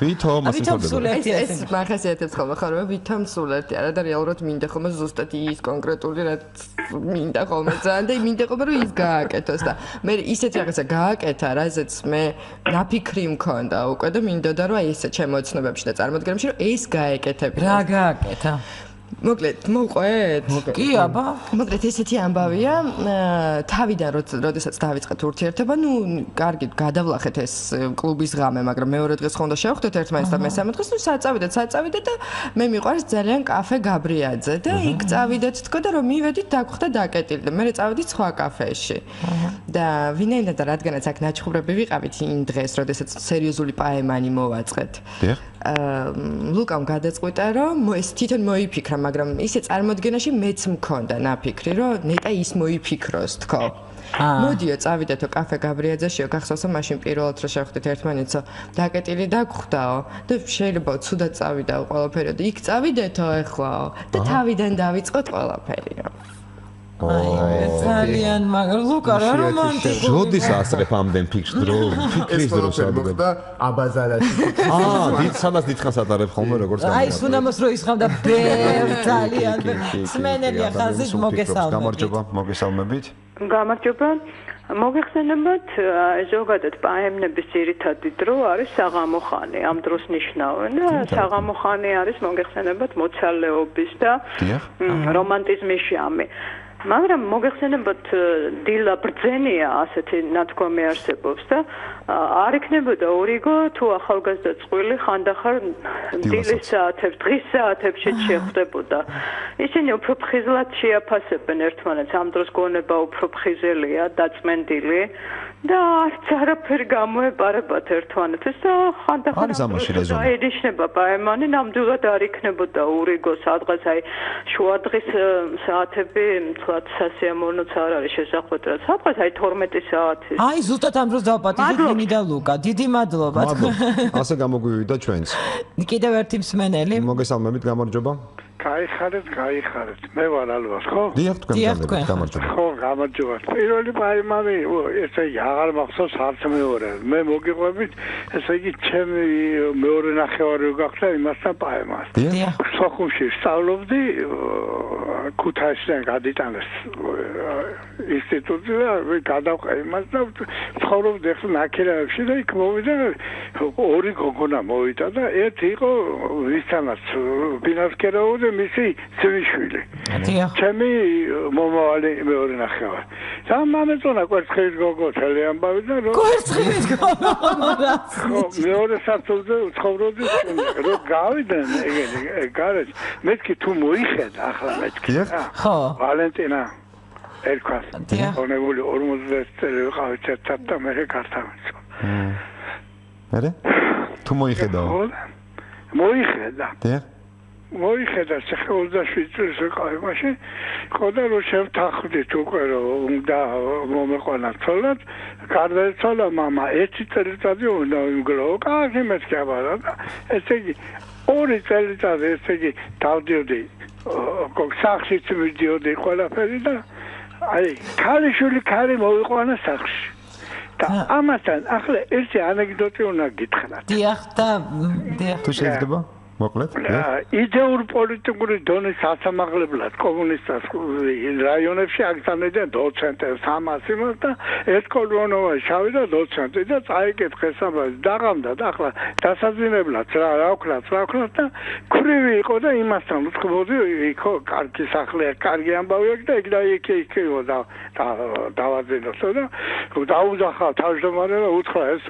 Speaker 2: ვითომ
Speaker 3: ასე თქმა. ეს
Speaker 6: ეს მახასიათებს ხოლმე ხოლმე ვითომ სულ ერთი არა და რეალურად მინდა ხოლმე ზუსტად ის კონკრეტული რაც მინდა ხოლმე ძალიან და მინდა ხოლმე რომ ის გააკეთოს და მე ისეთი რაღაცა გააკეთა რაზეც მე ნაფიქრი მქონდა უკვე და მინდოდა რომ აი ესე ჩემო ცნობებში და წარმოდგენებში რომ ეს გააკეთებ
Speaker 3: რა გააკეთა
Speaker 6: მოკლედ, მოყვეთ?
Speaker 3: კი, აბა.
Speaker 6: მოკლედ ესეთი ამბავია, თავიდან როდესაც დავიწყეთ ურთიერთობა, ნუ კარგი, გადავლახეთ ეს კლუბის ღამე, მაგრამ მეორე დღეს ხონდა შევხვდეთ ერთმანეთს და მესამე დღეს ნუ საწავიდეთ, საწავიდეთ და მე მიყვარს ძალიან კაფე გაბრიაძე და იქ წავიდეთ თქო და რომ მივედით დაგხვდა დაკეტილი და მე წავიდით სხვა კაფეში. და ვინაიდან და რადგანაც აქ ნაჩხუბრები ვიყავით იმ დღეს, როდესაც სერიოზული პაემანი მოვაწყეთ.
Speaker 2: დიახ.
Speaker 6: ლუკამ გადაწყვიტა რომ ეს თვითონ მოიფიქრა, მაგრამ ისე წარმოდგენაში მეც მქონდა ნაფიქრი, რომ ნეტა ის მოიფიქროს, თქო. მოდიო, წავიდეთო კაფე გაბრიაძეშიო, გახსოვსო მაშინ პირველად რო შევხვდით ერთმანეთსო, დაკეტილი დაგხვდაო და შეიძლება ცუდად წავიდაო ყველაფერი და იქ წავიდეთო ეხლაო და თავიდან დავიწყოთ ყველაფერიო.
Speaker 3: აი, ძალიან მაგრამ ლუკა რა რომანტიკული.
Speaker 2: ჯოდის ასრებ ამდენ ფიქრს დრო, ფიქრის დრო სადღაც.
Speaker 7: და აბაზარაში.
Speaker 2: აა, დიდ სადაც დიდხანს ატარებ ხოლმე როგორც
Speaker 3: გამარჯობა. აი, სუნამოს რო ისხამდა ბევრ ძალიან. სმენელია ხაზი მოგესალმებით.
Speaker 2: გამარჯობა, მოგესალმებით.
Speaker 9: გამარჯობა. მოგეხსენებათ, ზოგადად პაემნების ძირითადი დრო არის საღამო ხანი, ამ დროს ნიშნავენ და საღამო ხანი არის მოგეხსენებათ მოცალეობის და რომანტიზმის ჟამი. მაგრამ მოგეხსენებათ დილა ბრძენია ასეთი ნათქვამი არსებობს და არ იქნებოდა ორიგო თუ ახალგაზრდა წყვილი ხანდახარ დილის საათებს დღის საათებში შეხვდებოდა. ისინი უფრო ფხიზლად შეაფასებენ ერთმანეთს. ამ დროს გონება უფრო ფხიზელია დაწმენდილი და არც არაფერი გამოეპარებათ ერთმანეთს და ხანდახან აინიშნება პაემანი ნამდვილად არ იქნებოდა ურიგო სადღაც აი შუადღის საათები თქვათ სასიამოვნოც არ არის შესახვედრა სადღაც აი 12 საათი.
Speaker 3: აი ზუსტად ამ დროს დავაპატიჟეთ ნინი და ლუკა დიდი მადლობა
Speaker 2: თქო ასე გამოგვივიდა ჩვენც.
Speaker 3: კიდევ ერთი მსმენელი.
Speaker 2: მოგესალმებით გამარჯობა
Speaker 10: გაიხარეთ, გაიხარეთ. მე ვარ ალბათ, ხო?
Speaker 2: დიახ, თქვენ გამარჯობა.
Speaker 10: ხო, გამარჯობა. პირველი პაიმანი, ესე იგი, აღარ მახსოვს არც მეორე. მე მოგიყვებით, ესე იგი, ჩემი მეორე ნახევარი გახდა იმასთან პაიმას.
Speaker 3: დიახ.
Speaker 10: სოხუმში სწავლობდი, ქუთაისიდან გადიტანეს ინსტიტუტი და გადავყე იმას და ცხოვრობდი ახლა ნაკერებში და იქ მოვიდა ორი გოგონა მოვიდა და ერთი იყო ვისთანაც ბინარკერაო და მისი ძვიშვილი. ჩემი მომავალი მეორე ნახევა. და მამეწონა კვერცხის გოგო თელი ამბავი და
Speaker 3: რო კვერცხის გოგო
Speaker 10: ხო, მეორე საფუძე ცხოვრობდი რო გავიდნენ ეგ გარეთ. მეთქი თუ მოიხედა ახლა მეთქი.
Speaker 3: ხო.
Speaker 10: ვალენტინა ერქვა. ონებული 40 წელი ვიყავით ერთად და მე გარდამეწო.
Speaker 2: მერე? თუ მოიხედაო?
Speaker 10: მოიხედა.
Speaker 2: დიახ.
Speaker 10: მოიხედა ახლა 27 წელს ვიყავი მაშინ ხო და რო შევთანხმდით უკვე რომ უნდა მომეყვანა თოლად გარდაეცვალა мама ერთი წელიწადი უნდა იმგლო კარგი მეთქაბარა და ესე იგი ორი წელიწადი ესე იგი დავდიოდი სახშიც მიდიოდი ყველაფერი და აი ქალიშვილი ქალი მოვიყვანა სახში და ამასთან ახლა ერთი ანეკდოტი უნდა გითხრათ
Speaker 3: დიახ და დიახ
Speaker 2: თუ შეიძლება მოკლედ?
Speaker 10: იდეურ პოლიტიკური დონის ასამაღლებლად კომუნისტას რაიონებში აგზავნებდნენ დოცენტებს 300 იმას და ეთკოლონოვა შავიდა დოცენტი და წაიკითხეს ამას დაღამდა და ახლა დასაძინებლად რა რა ვქნათ რა ვქნათ და ქრივი იყო და იმასთან უთხრობდი იქო კარგი სახლია კარგი ამბავი აქვს და იქ და იქ იქო და დავაძინოს და დაუძახა თავმჯდომარე და უთხრა ეს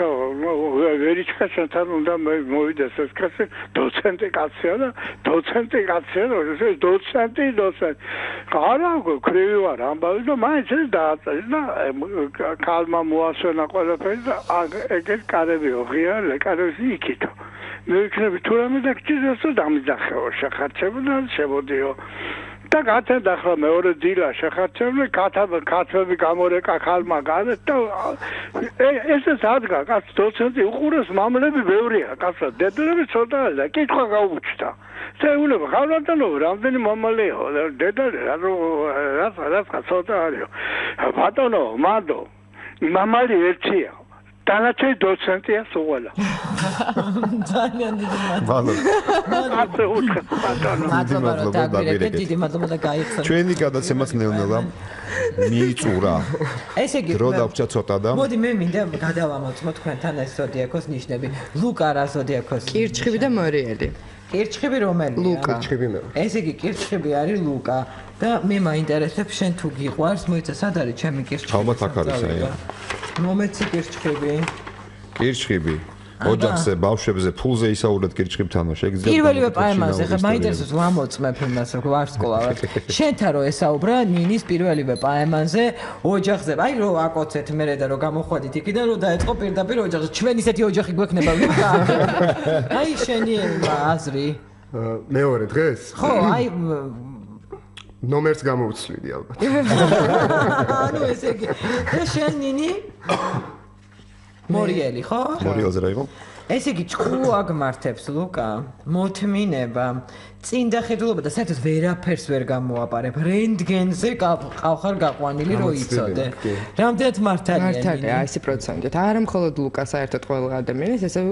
Speaker 10: ვერიჩქასთან უნდა მოვიდეს ეს კაცი დოცენტი დოცენტი კაცია და დოცენტი კაცია და ეს დოცენტი დოცენტი. არა ქრივი ვარ ამბავი და მაინც ეს დააწეს და კალმა მოასვენა ყველაფერი და ეგეთ კარები ოღია ლეკარები იქითო. მე ვიქნები თუ რამე და გჭირდეს და დამიძახეო შეხარჩებო და შემოდიო და გაცედა ხო მეორე დილა შეხარჩები კათაბ კათები გამორეკა ხალმა გარეთ და ესე სადგა კაც დოცენტი უყურეს მამლები ბევრია კაცო დედლები ცოტა და კითხვა გაუჩნდა შეუნება ხალხანო რამდენი მამალეო დედა რა რა რა ცოტა არისო ბატონო მადო მამალი ერთია დანარჩენი დოცენტია სულ
Speaker 3: ძალიან დიდი მადლობა. მადლობა რომ დაგვირეკეთ, დიდი მადლობა და გაიხსნა.
Speaker 2: ჩვენი გადაცემაც ნელ-ნელა მიიწურა.
Speaker 3: ესე იგი,
Speaker 2: დრო დაგვჭა ცოტა და
Speaker 3: მოდი მე მინდა გადავამოწმო თქვენთან ეს ზოდიაქოს ნიშნები. ლუკა რა ზოდიაქოს?
Speaker 6: კირჩხიბი და მორიელი.
Speaker 3: კირჩხიბი რომელია?
Speaker 7: ლუკა. კირჩხიბი მე.
Speaker 3: ესე იგი, კირჩხიბი არის ლუკა. და მე მაინტერესებს შენ თუ გიყვარს, მოიცა სად არის ჩემი კირჩხიბი?
Speaker 2: ხალხად აქ არის აი.
Speaker 3: მომეცი კირჩხიბი.
Speaker 2: კირჩხიბი. ოჯახზე, ბავშვებზე, ფულზე ისაუბრეთ კირჩხიბთანო, შეგიძლიათ.
Speaker 3: პირველივე პაემაზე, ხა მაინტერესებს ვამოწმებ იმას, რომ ვარსკვლავად. შენთან რო ესაუბრა ნინის პირველივე პაემაზე, ოჯახზე. აი რო აკოცეთ მე და რო გამოხვედით იქიდან, რო დაეწყო პირდაპირ ოჯახზე. ჩვენ ისეთი ოჯახი გვექნება ვიქა. აი შენი აზრი.
Speaker 7: მეორე დღეს?
Speaker 3: ხო, აი
Speaker 7: ნომერს გამოვცვლიდი ალბათ.
Speaker 3: ანუ ესე იგი, შენ ნინი? მორიელი ხო?
Speaker 2: მორიელზე რა იყო?
Speaker 3: ესე იგი ჭკუ აგმართებს ლუკა. მოთმინება. წინ დახედულობა და საერთოდ ვერაფერს ვერ გამოაპარებ. რენტგენზე ყავხარ გაყვანილი რო იცოდე. რამდენად მართალია
Speaker 6: მართალია აი ეს პროცენტით. არა მხოლოდ ლუკა საერთოდ ყველა ადამიანის ესე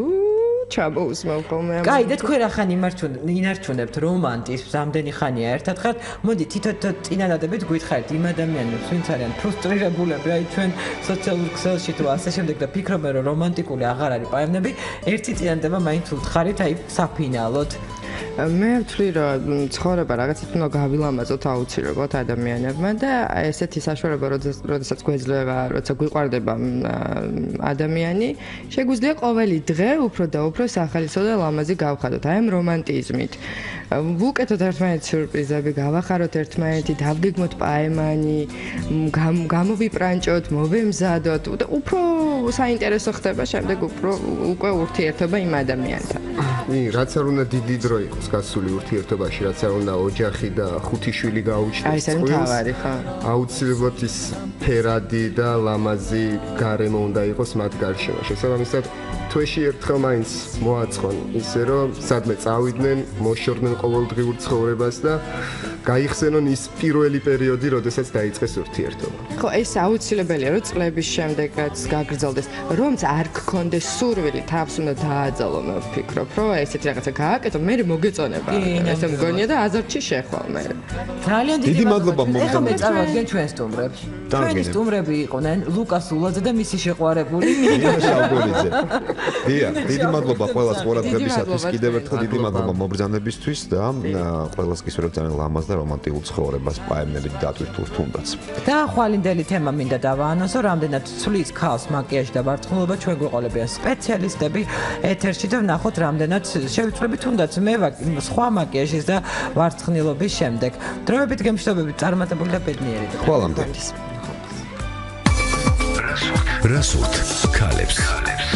Speaker 6: ჩაბოუსმევ ხოლმე.
Speaker 3: კაი, და თქვენ ახან იმართუნ ინარჩუნებთ რომანტიზმს, ამდენი ხანია ერთად ხართ. მოდი თითო წინადადებით გითხარით იმ ადამიანებს, ვინც არიან ფრუსტრირებულები, აი ჩვენ სოციალურ ქსელში თუ ასე შემდეგ და ფიქრობენ რომ რომანტიკული აღარ არის პაემნები, ერთი წინადადება მაინც უთხარით აი საფინალოდ.
Speaker 6: მე ვთვლი რომ ცხოვრება რაღაცით უნდა გავილამაზოთ აუცილებლად ადამიანებმა და ესეთი საშუალება როდესაც გვეძლევა, როცა გვიყვარდება ადამიანი, შეგვიძლია ყოველი დღე უფრო და უფრო სახალისო და ლამაზი გავხადოთ აი ამ რომანტიზმით. ვუკეთოთ ერთმანეთს სიურპრიზები, გავახაროთ ერთმანეთი, დავგეგმოთ პაემანი, გამოვიპრანჭოთ, მოვემზადოთ და უფრო საინტერესო ხდება შემდეგ უფრო უკვე ურთიერთობა იმ ადამიანთან.
Speaker 7: ი, რაც არ უნდა დიდი დრო იყოს გასული ურთიერთობაში, რაც არ უნდა ოჯახი და ხუთი შვილი გაუჩნდეს.
Speaker 6: აი, ეს არის თავარი, ხო?
Speaker 7: აუცილებლად ის ფერადი და ლამაზი გარემო უნდა იყოს მათ გარშემო. შესაბამისად, თვეში ერთხელ მაინც მოაცხონ ისე რომ სადმე წავიდნენ, მოშორდნენ ყოველდღიურ ცხოვრებას და გაიხსენონ ის პირველი პერიოდი, როდესაც დაიწყეს ურთიერთობა.
Speaker 6: ხო, ეს აუცილებელია, რომ წლების შემდეგაც გაგრძელდეს, რომც არ გქონდეს სურვილი თავს უნდა დააძალო, მე ვფიქრობ, რომ ესეთი რაღაცა გააკეთო, მე მოგეწონება. ესე მგონია და აზარჩი შეხვალ მე.
Speaker 3: ძალიან დიდი მადლობა მოგწონს. ეხლა მე წავადგენ ჩვენ სტუმრებს. ჩვენი სტუმრები იყვნენ ლუკას ულაძე და მისი შეყვარებული მინა
Speaker 2: შავგოლიძე. დია, დიდი მადლობა ყველას ყურადღებისათვის. კიდევ ერთხელ დიდი მადლობა მობრძანებისთვის და ყველას გისურვებ ძალიან ლამაზ და რომანტიკულ ცხოვრებას პაემნებით დატვირთულ თუნდაც.
Speaker 3: და ხვალინდელი თემა მინდა დავაანონსო, რამდენად ცვლის ქალს მაკიაჟი და ვარცხნილობა ჩვენ გვეყოლებიან სპეციალისტები ეთერში და ნახოთ რამდენად შევიწრები თუნდაც მე სხვა მაკიაჟის და ვარცხნილობის შემდეგ. დროებით გემშვიდობებით წარმატებული და ბედნიერი და
Speaker 2: ხვალამდე.
Speaker 1: რასოთ? რასოთ? ქალებს. ქალებს.